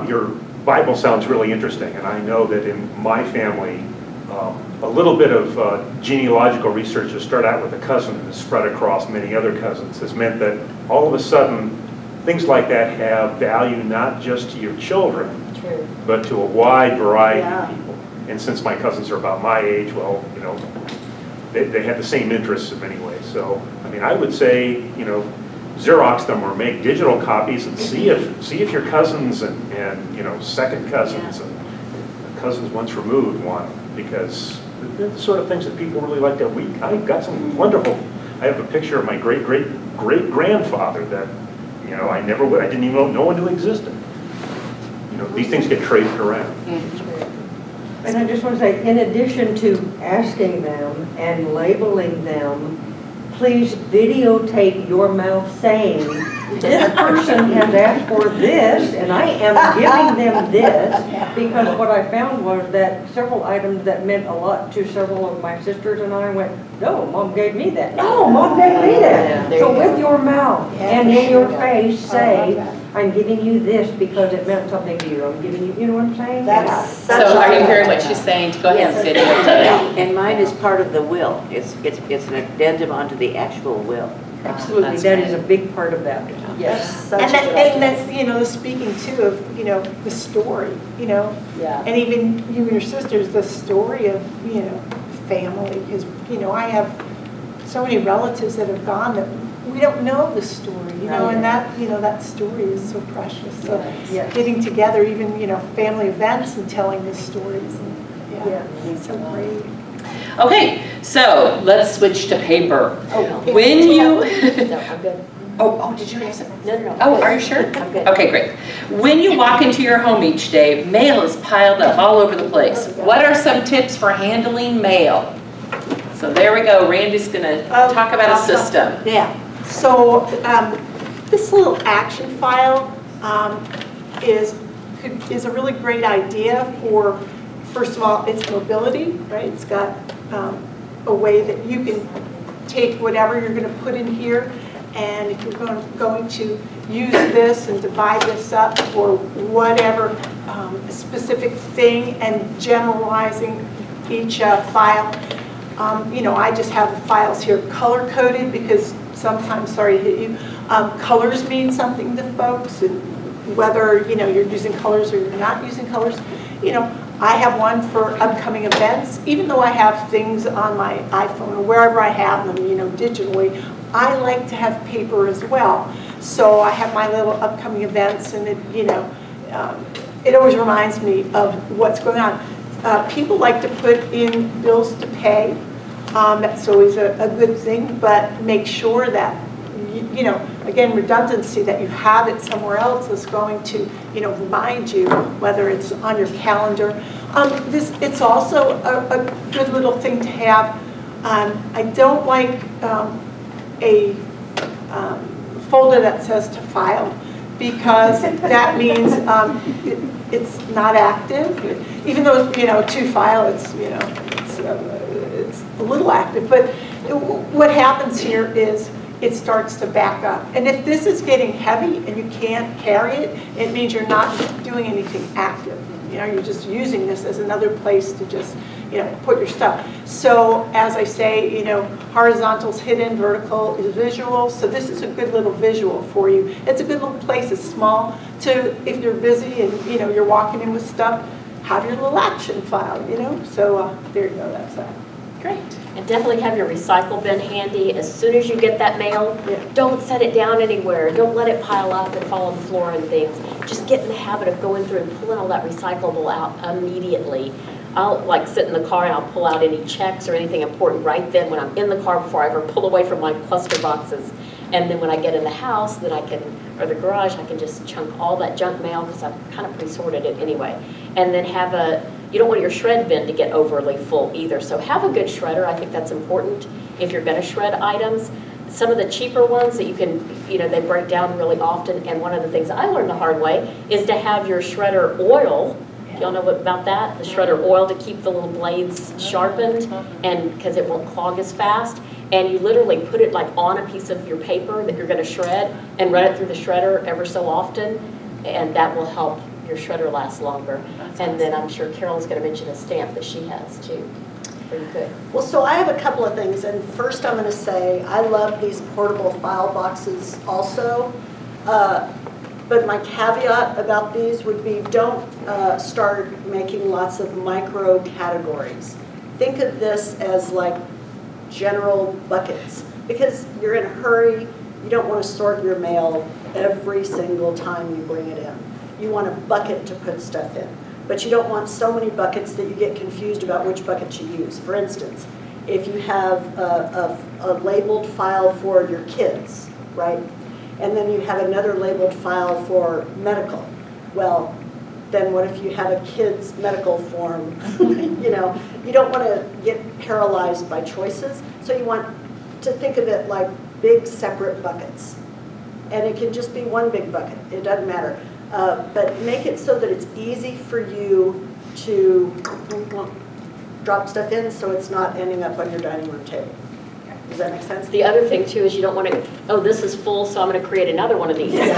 Your Bible sounds really interesting, and I know that in my family, um, a little bit of uh, genealogical research to start out with a cousin and spread across many other cousins has meant that all of a sudden, things like that have value not just to your children, True. but to a wide variety Yeah. of people. And since my cousins are about my age, well, you know, they, they have the same interests in many ways. So, I mean, I would say, you know, Xerox them or make digital copies and see if, see if your cousins and, and, you know, second cousins and cousins once removed want, because they're the sort of things that people really like to, we, I've got some wonderful, I have a picture of my great, great, great grandfather that, you know, I never, would- I didn't even know, no one knew existed. You know, these things get traded around. And I just want to say, in addition to asking them and labeling them, please videotape your mouth saying, this person has asked for this, and I am giving them this. Because what I found was that several items that meant a lot to several of my sisters and I went, no, mom gave me that. No, mom gave me that. there So you with your mouth and in your face, say, that. I'm giving you this because it meant something to you. I'm giving you, you know what I'm saying? That's such So are you hearing what she's saying? To go ahead and videotape. And mine is part of the will. It's, it's, it's an addendum onto the actual will. Absolutely, That's that great. is a big part of that, yes. Such And that, good and that's, you know, speaking too of, you know, the story, you know, Yeah. and even you and your sisters, the story of, you know, family, because, you know, I have so many relatives that have gone that we don't know the story, you know, and that, you know, that story is so precious. So Yes. getting together, even, you know, family events and telling the stories, and, yeah, Yeah. it's so great. Okay, so let's switch to paper. Oh, When you, No, I'm good. oh, oh, did you have something? No, no, no. Oh, are you sure? I'm good. Okay, great. When you walk into your home each day, mail is piled up all over the place. Oh, what are some tips for handling mail? So there we go, Randy's gonna Oh, talk about a awesome. system. Yeah, so um, this little action file um, is, is a really great idea for, first of all, its mobility, right? It's got um, a way that you can take whatever you're going to put in here, and if you're going going to use this and divide this up for whatever um, specific thing and generalizing each uh, file, um, You know, I just have the files here color coded because sometimes, sorry to hit you, um, colors mean something to folks and whether, you know, you're using colors or you're not using colors. You know, I have one for upcoming events, even though I have things on my iPhone or wherever I have them, you know, digitally, I like to have paper as well. So I have my little upcoming events and it, you know, um, it always reminds me of what's going on. Uh, People like to put in bills to pay. Um, That's always a, a good thing, but make sure that you you know, again, redundancy, that you have it somewhere else is going to, you know, remind you, whether it's on your calendar. Um, This, it's also a, a good little thing to have. Um, I don't like um, a um, folder that says to file, because that means um, it- it's not active, even though, you know, to file, it's, you know, it's, uh, a little active, but what happens here is it starts to back up. And if this is getting heavy and you can't carry it, it means you're not doing anything active. You know, you're just using this as another place to just, you know, put your stuff. So as I say, you know, horizontal's hidden, vertical is visual. So this is a good little visual for you. It's a good little place, it's small, to, if you're busy and, you know, you're walking in with stuff, have your little action file, you know? So uh, there you go, that's that. Great. And definitely have your recycle bin handy. As soon as you get that mail, Yeah. don't set it down anywhere. Don't let it pile up and fall on the floor and things. Just get in the habit of going through and pulling all that recyclable out immediately. I'll like sit in the car and I'll pull out any checks or anything important right then when I'm in the car before I ever pull away from my cluster boxes. And then when I get in the house, then I can, or the garage, I can just chunk all that junk mail because I've kind of pre-sorted it anyway. And then have a, you don't want your shred bin to get overly full either. So have a good shredder. I think that's important if you're going to shred items. Some of the cheaper ones that you can, you know, they break down really often. And one of the things I learned the hard way is to have your shredder oil. Y'all know about that? The shredder oil to keep the little blades sharpened and because it won't clog as fast. And you literally put it like on a piece of your paper that you're going to shred and run it through the shredder ever so often. And that will help your shredder lasts longer. And then I'm sure Carol's going to mention a stamp that she has too. Pretty good. Well, so I have a couple of things, and first I'm going to say, I love these portable file boxes also. Uh, But my caveat about these would be, don't uh, start making lots of micro categories. Think of this as like general buckets, because you're in a hurry, you don't want to sort your mail every single time you bring it in. You want a bucket to put stuff in. But you don't want so many buckets that you get confused about which bucket to use. For instance, if you have a, a, a labeled file for your kids, right? And then you have another labeled file for medical. Well, then what if you have a kid's medical form? You know, you don't want to get paralyzed by choices. So you want to think of it like big separate buckets. And it can just be one big bucket, it doesn't matter. Uh, But make it so that it's easy for you to drop stuff in so it's not ending up on your dining room table. Does that make sense? The other thing too is you don't want to, oh, this is full, so I'm going to create another one of these. And you get,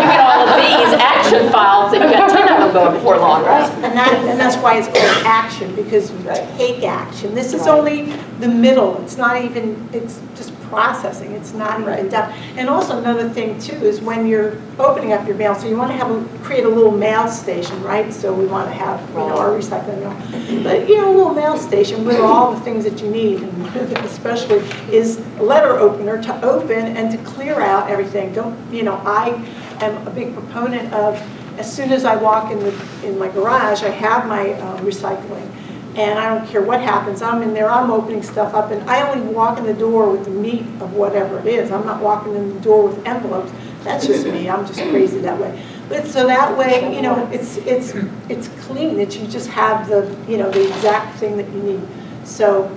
you get all of these action files, and you got 10 of them going before long, right? And that, and that's why it's called action, because you take action. This is only the middle, it's not even, it's just processing, it's not even Right. depth. And also another thing too is when you're opening up your mail, so you want to have, a create a little mail station, right? So we want to have, you know, our recycling mail. But, you know, a little mail station with all the things that you need, and especially is a letter opener to open and to clear out everything. Don't, you know, I am a big proponent of, as soon as I walk in the, in my garage, I have my uh, recycling. And I don't care what happens, I'm in there, I'm opening stuff up, and I only walk in the door with the meat of whatever it is. I'm not walking in the door with envelopes. That's just me, I'm just crazy that way. But so that way, you know, it's, it's, it's clean, that you just have the, you know, the exact thing that you need. So,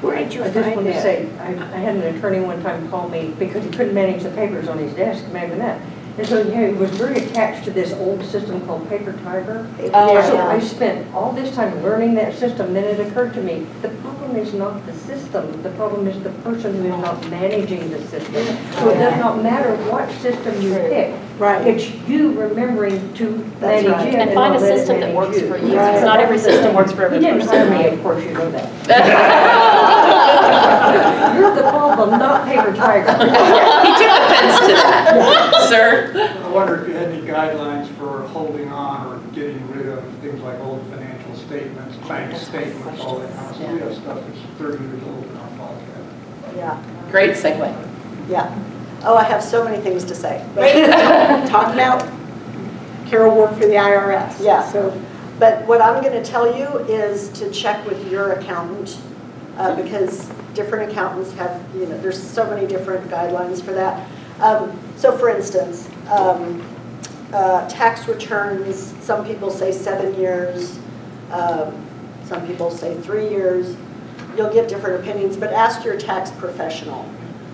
Where did you I just want to say, I, I had an attorney one time call me because he couldn't manage the papers on his desk, imagine that. And so, yeah, he was very attached to this old system called Paper Tiger. Oh, So yeah. I spent all this time learning that system, then it occurred to me, the problem is not the system, the problem is the person who is not managing the system. So it does not matter what system you pick, right. it's you remembering to That's manage right. it And and find a system that works you. for you, because not every system works for He every didn't hire person. me, of course, you know that. You're the problem, not Paper Tiger. He took offense to that. Sir? I wonder if you had any guidelines for holding on or getting rid of things like old financial statements, bank statements, all that kind of stuff. We have stuff that's 30 years old in our file cabinet. Yeah, Great segue. yeah. Oh, I have so many things to say. Talk about Carol worked for the IRS. Yeah. So, But what I'm going to tell you is to check with your accountant uh, because different accountants have, you know, there's so many different guidelines for that. Um, So for instance, um, uh, tax returns, some people say seven years, um, some people say three years. You'll get different opinions, but ask your tax professional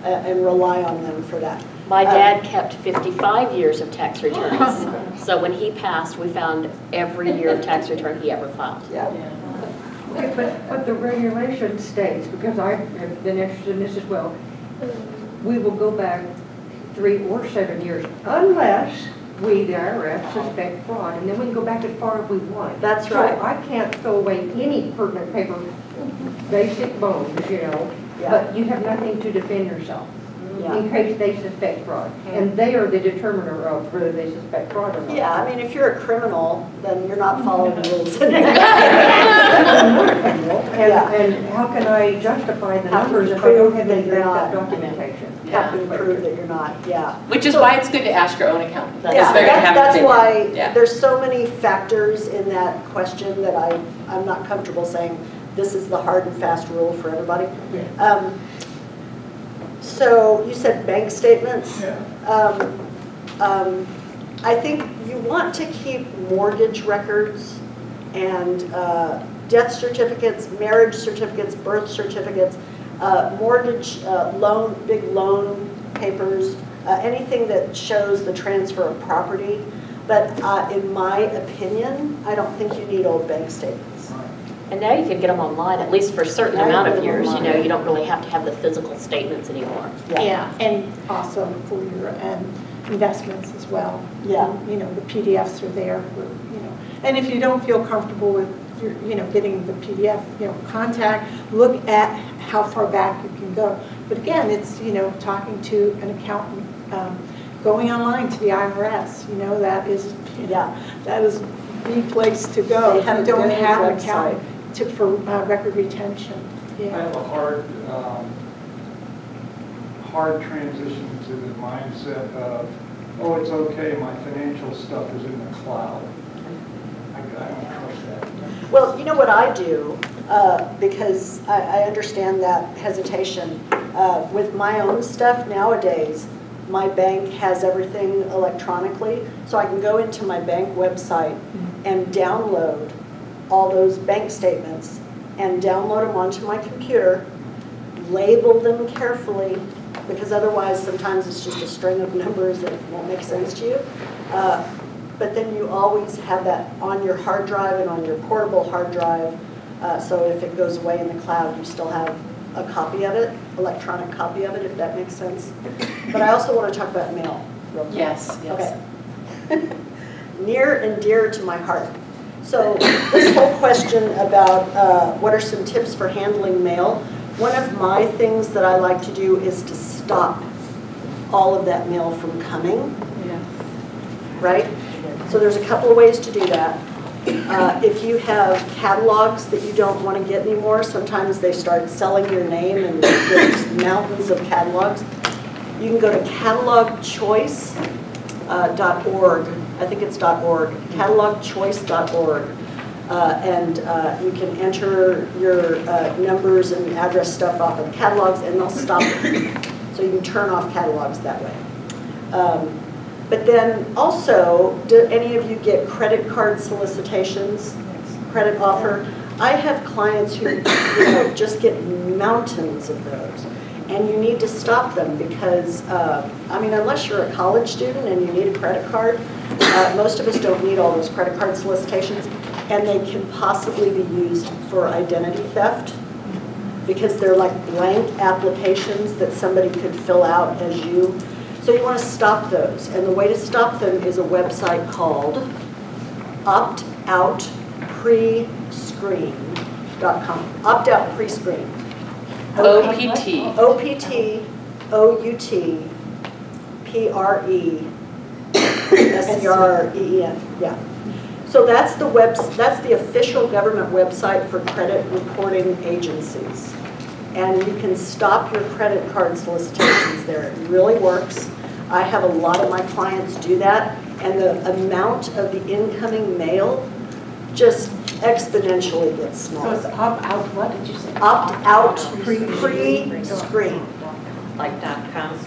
uh, and rely on them for that. My Um, dad kept 55 years of tax returns. So when he passed, we found every year of tax return he ever filed. Yeah. Okay, But, but the regulation states, because I have been interested in this as well, we will go back three or seven years unless we, the IRS, suspect fraud, and then we can go back as far as we want. That's right. So I can't throw away any pertinent paper, basic bones, you know, Yeah. but you have nothing to defend yourself Yeah. in case they suspect fraud. And they are the determiner of whether they suspect fraud or not. Yeah, I mean, if you're a criminal, then you're not following the rules. And, and how can I justify the How can numbers if I don't prove have that any you're backup documentation? How can you prove that you're not, yeah. Which is why it's good to ask your own accountant. because Yeah, they're gonna that- have that's an opinion. why, Yeah. there's so many factors in that question that I, I'm not comfortable saying this is the hard and fast rule for everybody. Um, So you said bank statements. Um, um, I think you want to keep mortgage records and uh, death certificates, marriage certificates, birth certificates, uh, mortgage, uh, loan, big loan papers, uh, anything that shows the transfer of property. But uh, in my opinion, I don't think you need old bank statements. And now you can get them online, at least for a certain Now amount of get them years, you know, you don't really have to have the physical statements anymore. Yeah, and also for your um, investments as well. Yeah. You know, the PDFs are there for, you know, and if you don't feel comfortable with, your, you know, getting the PDF, you know, contact, look at how far back you can go. But again, it's, you know, talking to an accountant, um, going online to the IRS, you know, that is, you know, that is the place to go. They have you don't good have an website. Accountant to, for uh, record retention, I have a hard, um, hard transition to the mindset of, oh, it's okay, my financial stuff is in the cloud. I I don't trust that. Well, you know what I do, uh, because I, I understand that hesitation. Uh, With my own stuff nowadays, my bank has everything electronically, so I can go into my bank website and download all those bank statements and download them onto my computer, label them carefully, because otherwise sometimes it's just a string of numbers that won't make sense to you. Uh, But then you always have that on your hard drive and on your portable hard drive. Uh, So if it goes away in the cloud, you still have a copy of it, electronic copy of it, if that makes sense. But I also want to talk about mail. real quick. Yes, yes. Okay. Near and dear to my heart. So this whole question about uh, what are some tips for handling mail, one of my things that I like to do is to stop all of that mail from coming Yeah. right? So there's a couple of ways to do that. Uh, If you have catalogs that you don't want to get anymore, sometimes they start selling your name and there's mountains of catalogs. You can go to catalogchoice.org, I think it's .org, catalogchoice.org. Uh, And uh, you can enter your uh, numbers and address stuff off of catalogs and they'll stop it. So you can turn off catalogs that way. Um, but then also, do any of you get credit card solicitations, credit offer? I have clients who, you know, just get mountains of those. And you need to stop them because, uh, I mean, unless you're a college student and you need a credit card, uh, most of us don't need all those credit card solicitations. And they can possibly be used for identity theft because they're like blank applications that somebody could fill out as you. So you want to stop those, and the way to stop them is a website called opt-out optoutprescreen.com. Opt out pre-screen. OPT. O-P-T, O-U-T, P-R-E, S-E-R-E-E-N, yeah. So that's the web, that's the official government website for credit reporting agencies. And you can stop your credit card solicitations there. It really works. I have a lot of my clients do that, and the amount of the incoming mail just exponentially gets So smaller. it's opt out, what did you say? Opt-out pre-screen. Like dot com.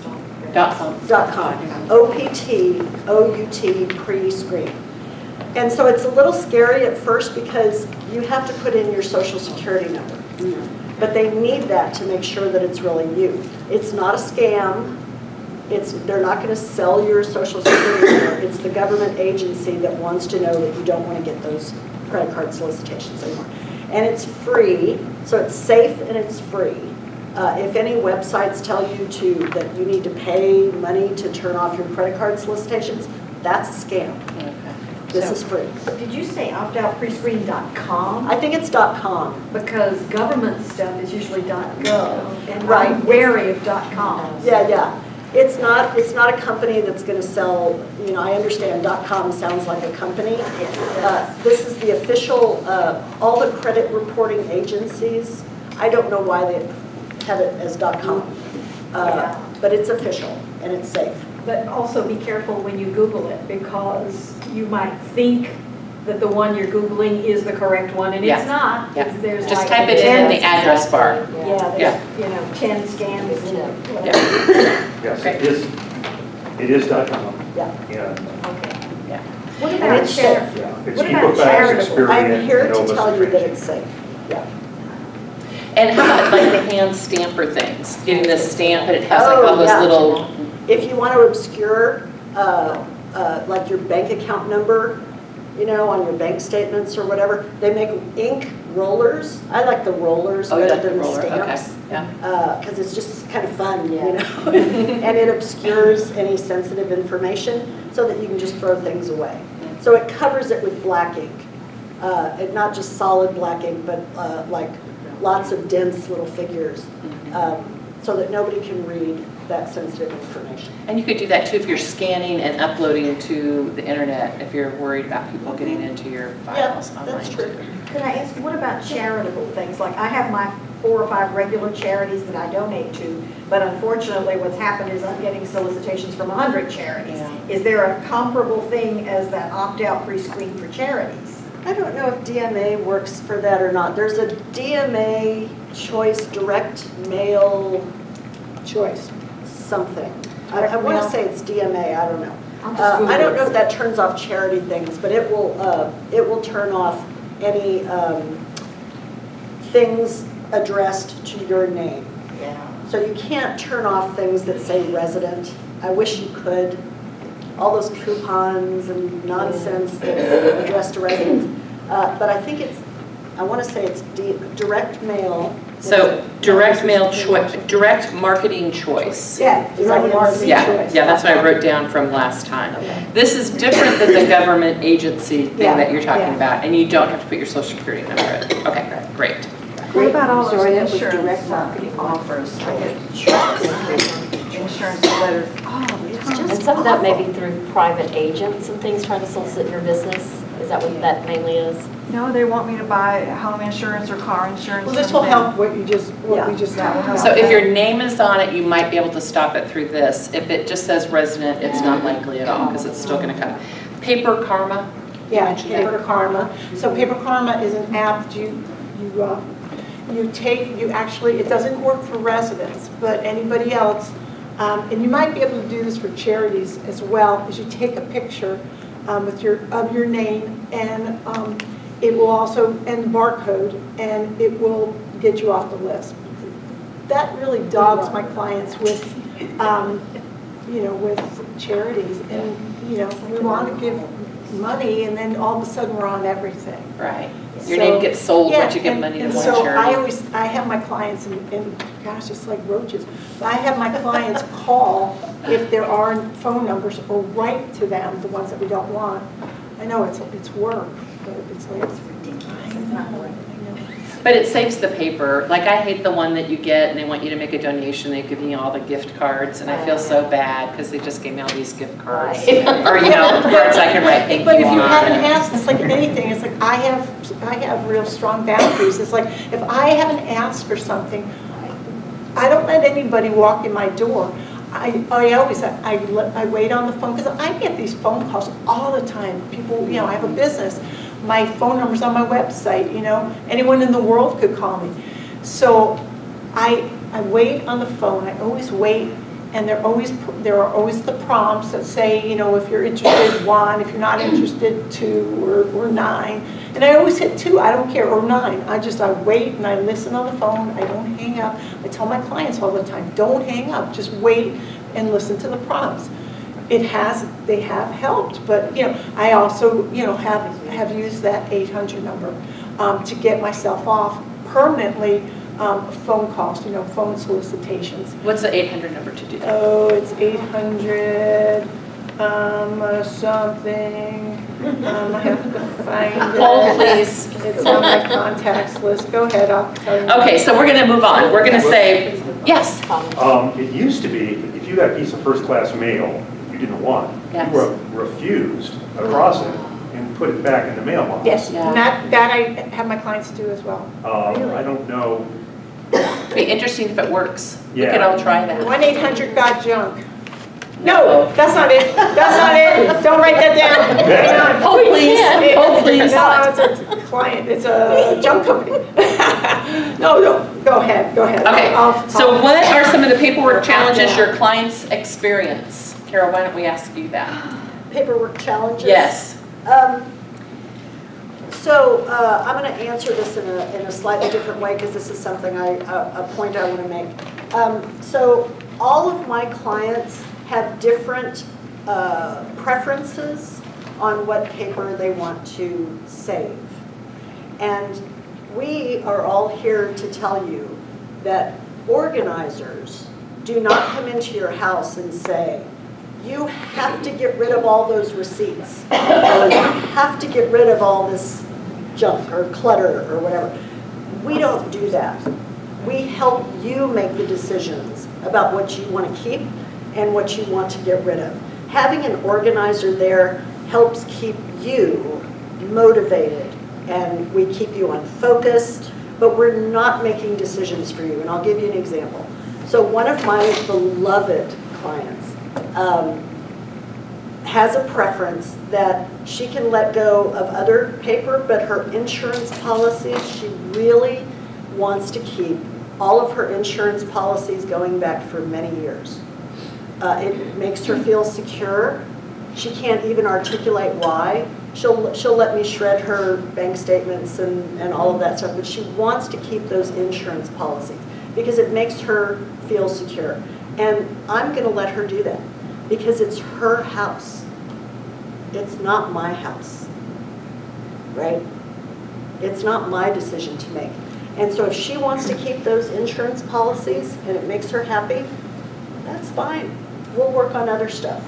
Dot com. dot com, O-P-T, O-U-T, pre-screen. And so it's a little scary at first because you have to put in your social security number. But they need that to make sure that it's really you. It's not a scam. It's, they're not gonna sell your social security number. It's the government agency that wants to know that you don't wanna get those credit card solicitations anymore. And it's free, so it's safe and it's free. Uh, If any websites tell you to, that you need to pay money to turn off your credit card solicitations, that's a scam. Okay. This is free. Did you say optoutprescreen.com? I think it's .com. Because government stuff is usually .gov, and Right. I'm wary of .com. Yeah, yeah. It's not, it's not a company that's gonna sell, you know, I understand .com sounds like a company. Uh, This is the official, uh, all the credit reporting agencies, I don't know why they have it as .com. Uh, But it's official and it's safe. But also be careful when you Google it, because you might think that the one you're Googling is the correct one, and Yeah. it's not. Yeah. It's- There's Just like type it in in the 10 address bar. Yeah, Yeah. there's, you know, 10 scans and Yeah. whatever. Yes, it is, it is dot com. Yeah. Yeah, What And about it's char- safe. it's What about Equifax, charitable? Experian, I'm here to Novus, tell you that it's safe. Yeah. And how about like the hand stamper things? Getting this stamp and it has like Oh, all those yeah. little, If you want to obscure, uh, uh, like your bank account number, you know, on your bank statements or whatever, they make ink rollers. I like the rollers oh, better like than the roller, okay, stamps. yeah. Because it's just kind of fun, you know? And it obscures any sensitive information so that you can just throw things away. So it covers it with black ink. Uh, And not just solid black ink, but uh, like lots of dense little figures um, so that nobody can read that sensitive information. And you could do that too if you're scanning and uploading to the internet, if you're worried about people getting into your Yeah, files online. that's true. Can I ask, what about charitable things? Like, I have my four or five regular charities that I donate to, but unfortunately, what's happened is I'm getting solicitations from 100 charities. Yeah. Is there a comparable thing as that opt-out pre-screen for charities? I don't know if DMA works for that or not. There's a DMA choice direct mail Choice. Something. I, I want to say it's DMA, I don't know. Uh, I don't know if that turns off charity things, but it will, uh, it will turn off any um, things addressed to your name. Yeah. So you can't turn off things that say resident. I wish you could. All those coupons and nonsense that's addressed to residents. Uh, But I think it's, I want to say it's di- direct mail. So direct mail choice, direct marketing choice. Yeah. direct marketing Yeah, choice. yeah, that's what I wrote down from last time. Okay. This is different than the government agency thing Yeah, that you're talking yeah. about, and you don't have to put your social security number in. Okay, great. What about all Sorry, those was insurance direct uh, marketing. offers? Insurance letters all the time. And some of that may be through private agents and things trying to solicit your business. Is that what that mainly is? No, they want me to buy home insurance or car insurance. Well, this will help what you just, what we just. That will. So if your name is on it, you might be able to stop it through this. If it just says resident, it's not likely at all, because it's still gonna come. PaperKarma? Yeah, mentioned that. Paper Karma. So Paper Karma is an app that you, you, uh, you take, you actually, it doesn't work for residents, but anybody else, um, and you might be able to do this for charities as well, is you take a picture um, with your, of your name, and um, it will also, and barcode, and it will get you off the list. That really dogs my clients with, um, you know, with charities, and, you know, we want to give money, and then all of a sudden, we're on everything. Right. Your name gets sold Yeah, once you give and- money to and one so I always, I have my clients, and, and gosh, it's like roaches. I have my clients call if there are phone numbers, or write to them, the ones that we don't want. I know it's, it's work, but it's like, it's ridiculous. It's not worth it. But it saves the paper. Like, I hate the one that you get and they want you to make a donation, they give you all the gift cards, and I feel so oh, bad because they just gave me all these gift cards. Or, you know, cards I can write thank. But if you haven't asked, it's like anything, it's like, I have, I have real strong boundaries. It's like, if I haven't asked for something, I don't let anybody walk in my door. I, I always, I, let- I wait on the phone, because I get these phone calls all the time. People, you know, I have a business my phone number's on my website, you know? Anyone in the world could call me. So I, I wait on the phone, I always wait, and there always, there are always the prompts that say, you know, if you're interested, one, if you're not interested, two, or, or nine. And I always hit two, I don't care, or nine. I just, I wait and I listen on the phone, I don't hang up. I tell my clients all the time, don't hang up, just wait and listen to the prompts. It has, they have helped, but, you know, I also, you know, have, have used that 800 number um, to get myself off permanently um, phone calls, you know, phone solicitations. What's the 800 number to do that? Oh, it's 800, um, uh, something, um, I have to find it. Hold, please. It's on my contacts list, go ahead, I'll tell you. Okay, so we're gonna move on. We're gonna say, yes, Um, it used to be, if you got a piece of first-class mail you didn't want, you Yes. were refused across it and put it back in the mailbox. Yes, Yeah. and that, that I have my clients do as well. Um, I don't know, it'd be interesting if it works. We could all try that. 1-800 got junk. No, that's not it, that's not it, don't write that down. Hang on. Hold please, It- hold please. No, it's a client, it's a junk company. No, no, go ahead, go ahead. Okay, I'll- so I'll- what are some of the paperwork challenges your clients experience? Carol, why don't we ask you that? Paperwork challenges? Yes. Um, So uh, I'm going to answer this in a, in a slightly different way because this is something I, a, a point I want to make. Um, So all of my clients have different uh, preferences on what paper they want to save. And we are all here to tell you that organizers do not come into your house and say, you have to get rid of all those receipts. You have to get rid of all this junk or clutter or whatever. We don't do that. We help you make the decisions about what you want to keep and what you want to get rid of. Having an organizer there helps keep you motivated and we keep you unfocused, but we're not making decisions for you. And I'll give you an example. So one of my beloved clients um, has a preference that she can let go of other paper, but her insurance policies, she really wants to keep all of her insurance policies going back for many years. Uh, It makes her feel secure. She can't even articulate why. She'll, she'll let me shred her bank statements and, and all of that stuff, but she wants to keep those insurance policies because it makes her feel secure. And I'm gonna let her do that because it's her house. It's not my house, right? It's not my decision to make. And so if she wants to keep those insurance policies and it makes her happy, that's fine. We'll work on other stuff.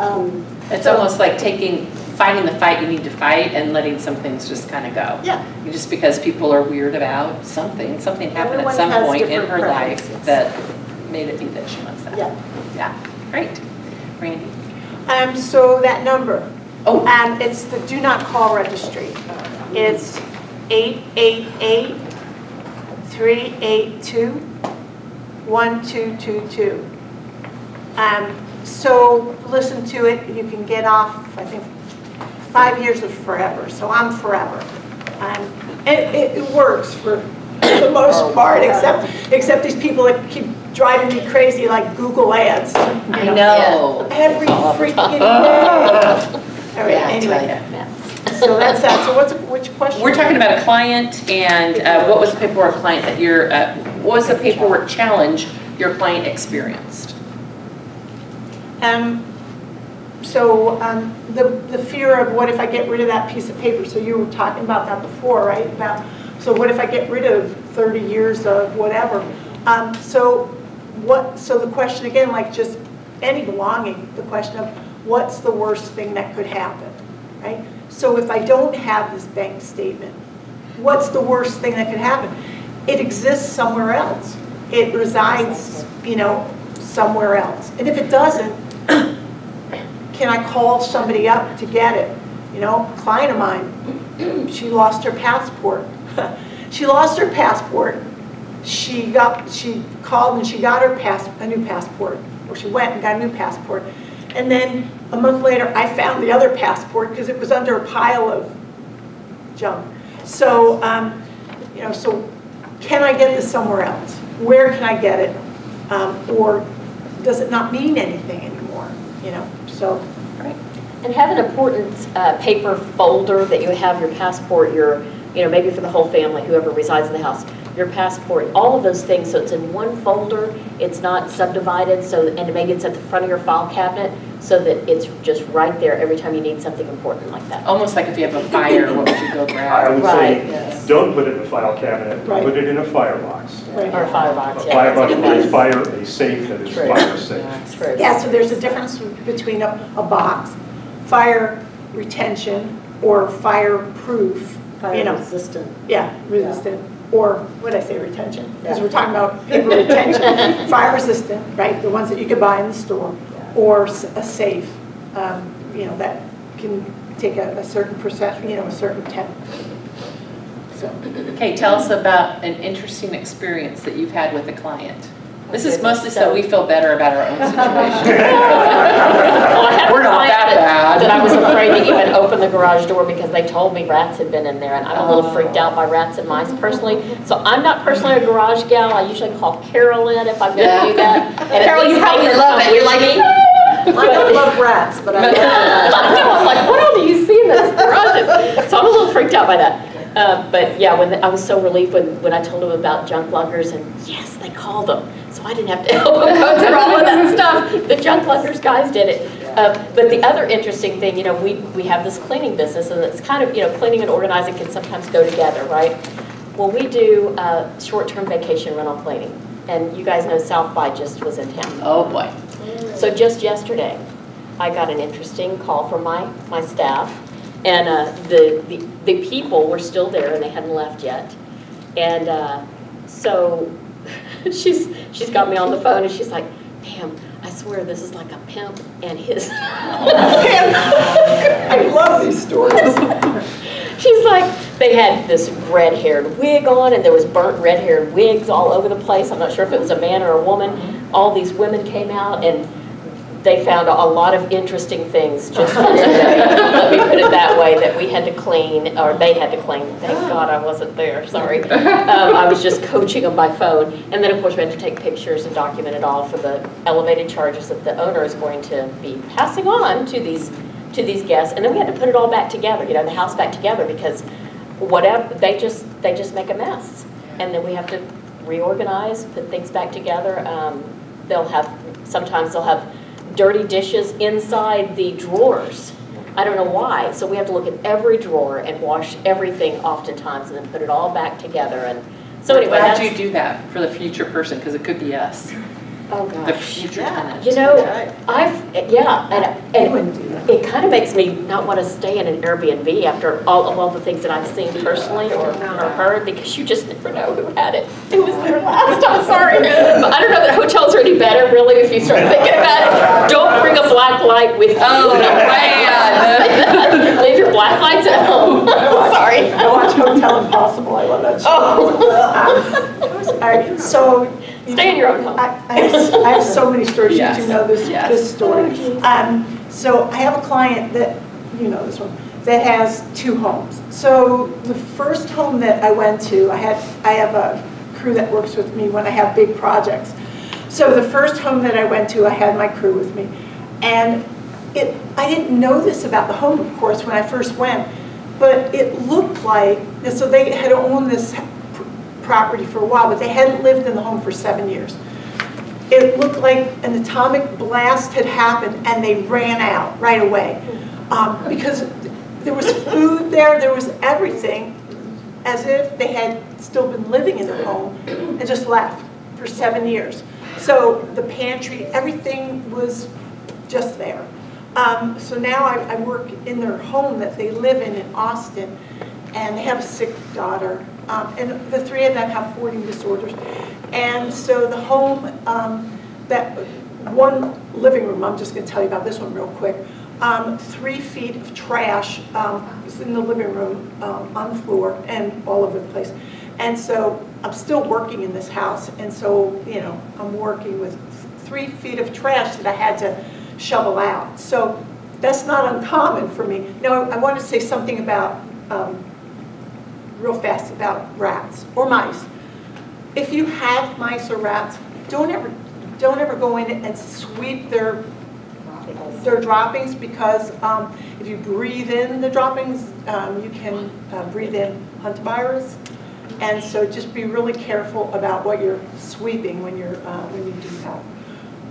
Um, It's so- almost like taking, fighting the fight you need to fight and letting some things just kind of go. Yeah. Just because people are weird about something, something happened at some point in her life that made it be that she wants that. Yeah. Yeah, great. Randy? Um, so that number, Oh, and it's the do not call registry. It's 888-382-1222. Um, so listen to it, you can get off, I think, five years of forever, so I'm forever. Um, it, it, it works for the most part, except, except these people that keep driving me crazy like Google ads. I know. Every freaking day. All right, Yeah, anyway, ya. so that's that. So what's, which question? We're talking about a client and uh, what was the paperwork client that your, uh, what was the paperwork challenge your client experienced? Um, so, um, the, the fear of what if I get rid of that piece of paper? So you were talking about that before, right? About, so what if I get rid of 30 years of whatever? Um, so what, so the question again, like just any belonging, the question of what's the worst thing that could happen, right? So if I don't have this bank statement, what's the worst thing that could happen? It exists somewhere else. It resides, you know, somewhere else. And if it doesn't, can I call somebody up to get it? You know, client of mine, she lost her passport. She lost her passport. She got, she called and she got her pass, a new passport, or she went and got a new passport. And then a month later, I found the other passport because it was under a pile of junk. So, um, you know, so can I get this somewhere else? Where can I get it? Um, Or does it not mean anything anymore, you know? So, right. And have an important uh, paper folder that you have your passport, your, you know, maybe for the whole family, whoever resides in the house, your passport, all of those things, so it's in one folder, it's not subdivided, so, and maybe it's at the front of your file cabinet, so that it's just right there every time you need something important like that. Almost like if you have a fire, what would you go I would Right. say, don't put it in a file cabinet, Right. put it in a firebox. right. Or a A firebox, yeah. firebox that's that is good fire, a safe that is True. fire safe. advice. True. Yeah, so there's a difference between a, a box, fire retention, or fireproof, you know. resistant. Yeah, resistant, or, what did I say, retention? Because we're talking about paper retention. Fire resistant, right, the ones that you could buy in the store, or a safe, um, you know, that can take a a certain percent, you know, a certain temp. So, Okay, tell us about an interesting experience that you've had with a client. This is mostly so we feel better about our own situation. Well, I had a We're not client that that, bad. that I was afraid to even open the garage door because they told me rats had been in there, and I'm a little freaked out by rats and mice personally. So I'm not personally a garage gal, I usually call Carol in if I'm gonna do that. and Carol, you probably love it. You're like, me. Ah! I don't love rats, but I love rats. I know, I'm like, what all do you see in those garages? So I'm a little freaked out by that. Uh, But yeah, when, the- I was so relieved when, when I told them about Junkluggers, and yes, they called them. So I didn't have to help them go through all of that stuff. The Junkluggers guys did it. Uh, But the other interesting thing, you know, we, we have this cleaning business, and it's kind of, you know, cleaning and organizing can sometimes go together, right? Well, we do uh, short-term vacation rental cleaning, and you guys know South by just was in town. Oh, boy. So just yesterday, I got an interesting call from my, my staff, and uh, the, the the people were still there and they hadn't left yet. And uh, so she's, she's got me on the phone and she's like, Pam, I swear this is like a pimp and his. I love these stories. She's like, they had this red-haired wig on, and there was burnt red-haired wigs all over the place. I'm not sure if it was a man or a woman. All these women came out, and they found a lot of interesting things just yesterday. Let me put it that way, that we had to clean, or they had to clean. Thank God I wasn't there, sorry. Um, I was just coaching them by phone. And then, of course, we had to take pictures and document it all for the elevated charges that the owner is going to be passing on to these, to these guests. And then we had to put it all back together, you know, the house back together, because whatever, they just, they just make a mess. And then we have to reorganize, put things back together. Um, They'll have, sometimes they'll have dirty dishes inside the drawers. I don't know why. So we have to look at every drawer and wash everything oftentimes and then put it all back together. And so We're anyway, glad that's, you do that for the future person, because it could be us, oh the gosh. future tenant. You know, I've, yeah, and, You and wouldn't do that. it kind of makes me not want to stay in an Airbnb after all of all the things that I've seen personally or, or heard, because you just never know who had it. It was there last, I'm sorry. But I don't know that hotels are any better, really, if you start thinking about it. Don't bring a black light with you. Oh, man. Leave your black lights at home. Sorry. I watch Hotel Impossible, I love that show. Oh. All right, so. Stay in your own home. I I have, I have so many stories, you Yes, two know this, yes. this story. Um, So I have a client that, you know this one, that has two homes. So the first home that I went to, I had, I have a crew that works with me when I have big projects. So the first home that I went to, I had my crew with me. And it, I didn't know this about the home, of course, when I first went, but it looked like, so they had owned this property for a while, but they hadn't lived in the home for seven years. It looked like an atomic blast had happened and they ran out right away. Um, Because there was food there, there was everything, as if they had still been living in the home and just left for seven years. So the pantry, everything was just there. Um, So now I, I work in their home that they live in in Austin, and they have a sick daughter. Um, And the three of them have hoarding disorders. And so the home, um, that, one living room, I'm just gonna tell you about this one real quick. Um, Three feet of trash um, is in the living room, um, on the floor and all over the place. And so I'm still working in this house, and so, you know, I'm working with three feet of trash that I had to shovel out. So that's not uncommon for me. Now, I want to say something about um, real fast about rats or mice. If you have mice or rats, don't ever, don't ever go in and sweep their, their droppings because um, if you breathe in the droppings, um, you can uh, breathe in hantavirus. And so just be really careful about what you're sweeping when you're, uh, when you do have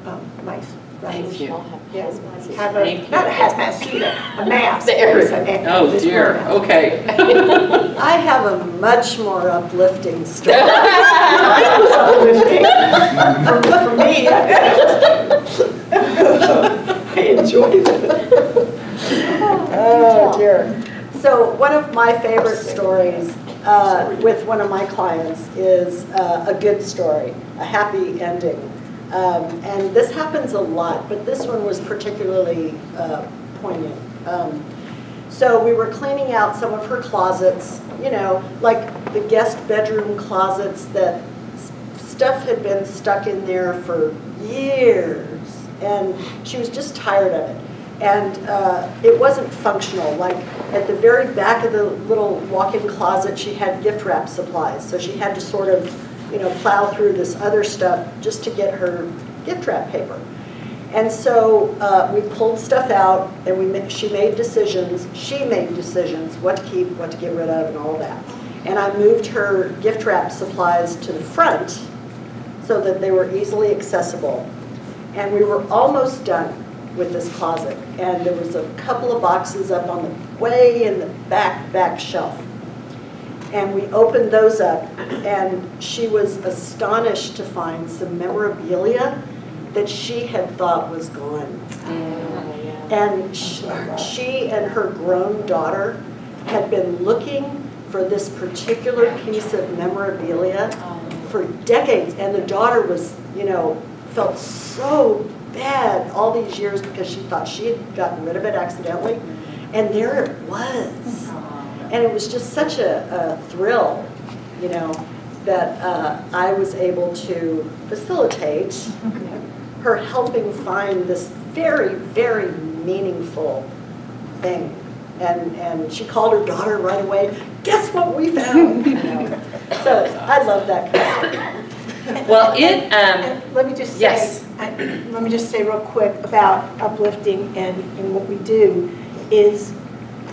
um, mice. Thank you. Have Yes, hazmat have a, you. not a hazmat suit, a a mask. There. Oh dear, okay. I have a much more uplifting story. Mine was uplifting for, for me. I enjoyed it. Oh dear. So one of my favorite stories uh, with one of my clients is uh, a good story, a happy ending. Um, And this happens a lot, but this one was particularly uh, poignant. Um, So we were cleaning out some of her closets, you know, like the guest bedroom closets that stuff had been stuck in there for years. And she was just tired of it. And uh, it wasn't functional, like at the very back of the little walk-in closet, she had gift wrap supplies. So she had to sort of, you know, plow through this other stuff just to get her gift wrap paper. And so uh, we pulled stuff out and we, ma- she made decisions, she made decisions, what to keep, what to get rid of and all that. And I moved her gift wrap supplies to the front so that they were easily accessible. And we were almost done with this closet. And there was a couple of boxes up on the, way in the back, back shelf. And we opened those up and she was astonished to find some memorabilia that she had thought was gone. And sh- she and her grown daughter had been looking for this particular piece of memorabilia for decades. And the daughter was, you know, felt so bad all these years because she thought she had gotten rid of it accidentally. And there it was. And it was just such a, a thrill, you know, that uh, I was able to facilitate her helping find this very, very meaningful thing. And, and she called her daughter right away, guess what we found? You know. So I love that kind of stuff. Well, it, um, And Let me just say, Yes. I- let me just say real quick about uplifting and, and what we do, is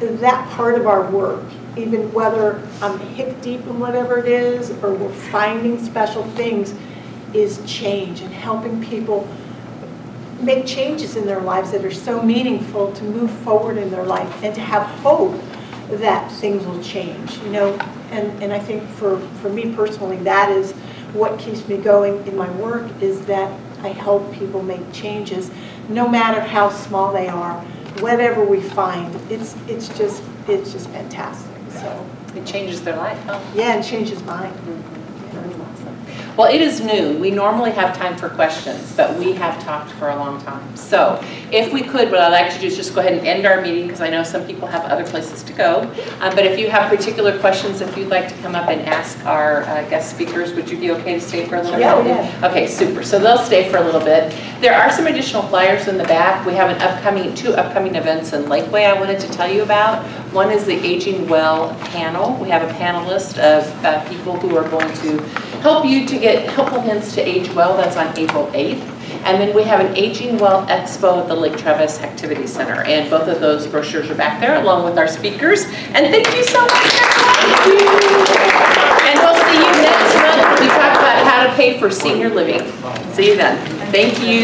that part of our work, even whether I'm hip deep in whatever it is, or we're finding special things, is change and helping people make changes in their lives that are so meaningful to move forward in their life and to have hope that things will change, you know? And, and I think for, for me personally, that is what keeps me going in my work is that I help people make changes, no matter how small they are, whatever we find. It's, it's just, it's just fantastic, so, it changes their life, huh? yeah, it changes mine. Mm-hmm. Well, it is noon. We normally have time for questions, but we have talked for a long time. So if we could, what I'd like to do is just go ahead and end our meeting because I know some people have other places to go. Um, But if you have particular questions, if you'd like to come up and ask our uh, guest speakers, would you be okay to stay for a little bit? Yeah, yeah. Okay, super. So they'll stay for a little bit. There are some additional flyers in the back. We have an upcoming, two upcoming events in Lakeway I wanted to tell you about. One is the Aging Well panel. We have a panelist of uh, people who are going to help you to get helpful hints to age well. That's on April 8th. And then we have an Aging Well Expo at the Lake Travis Activity Center. And both of those brochures are back there along with our speakers. And thank you so much, everyone. And we'll see you next month. When we talk about how to pay for senior living. See you then. Thank you.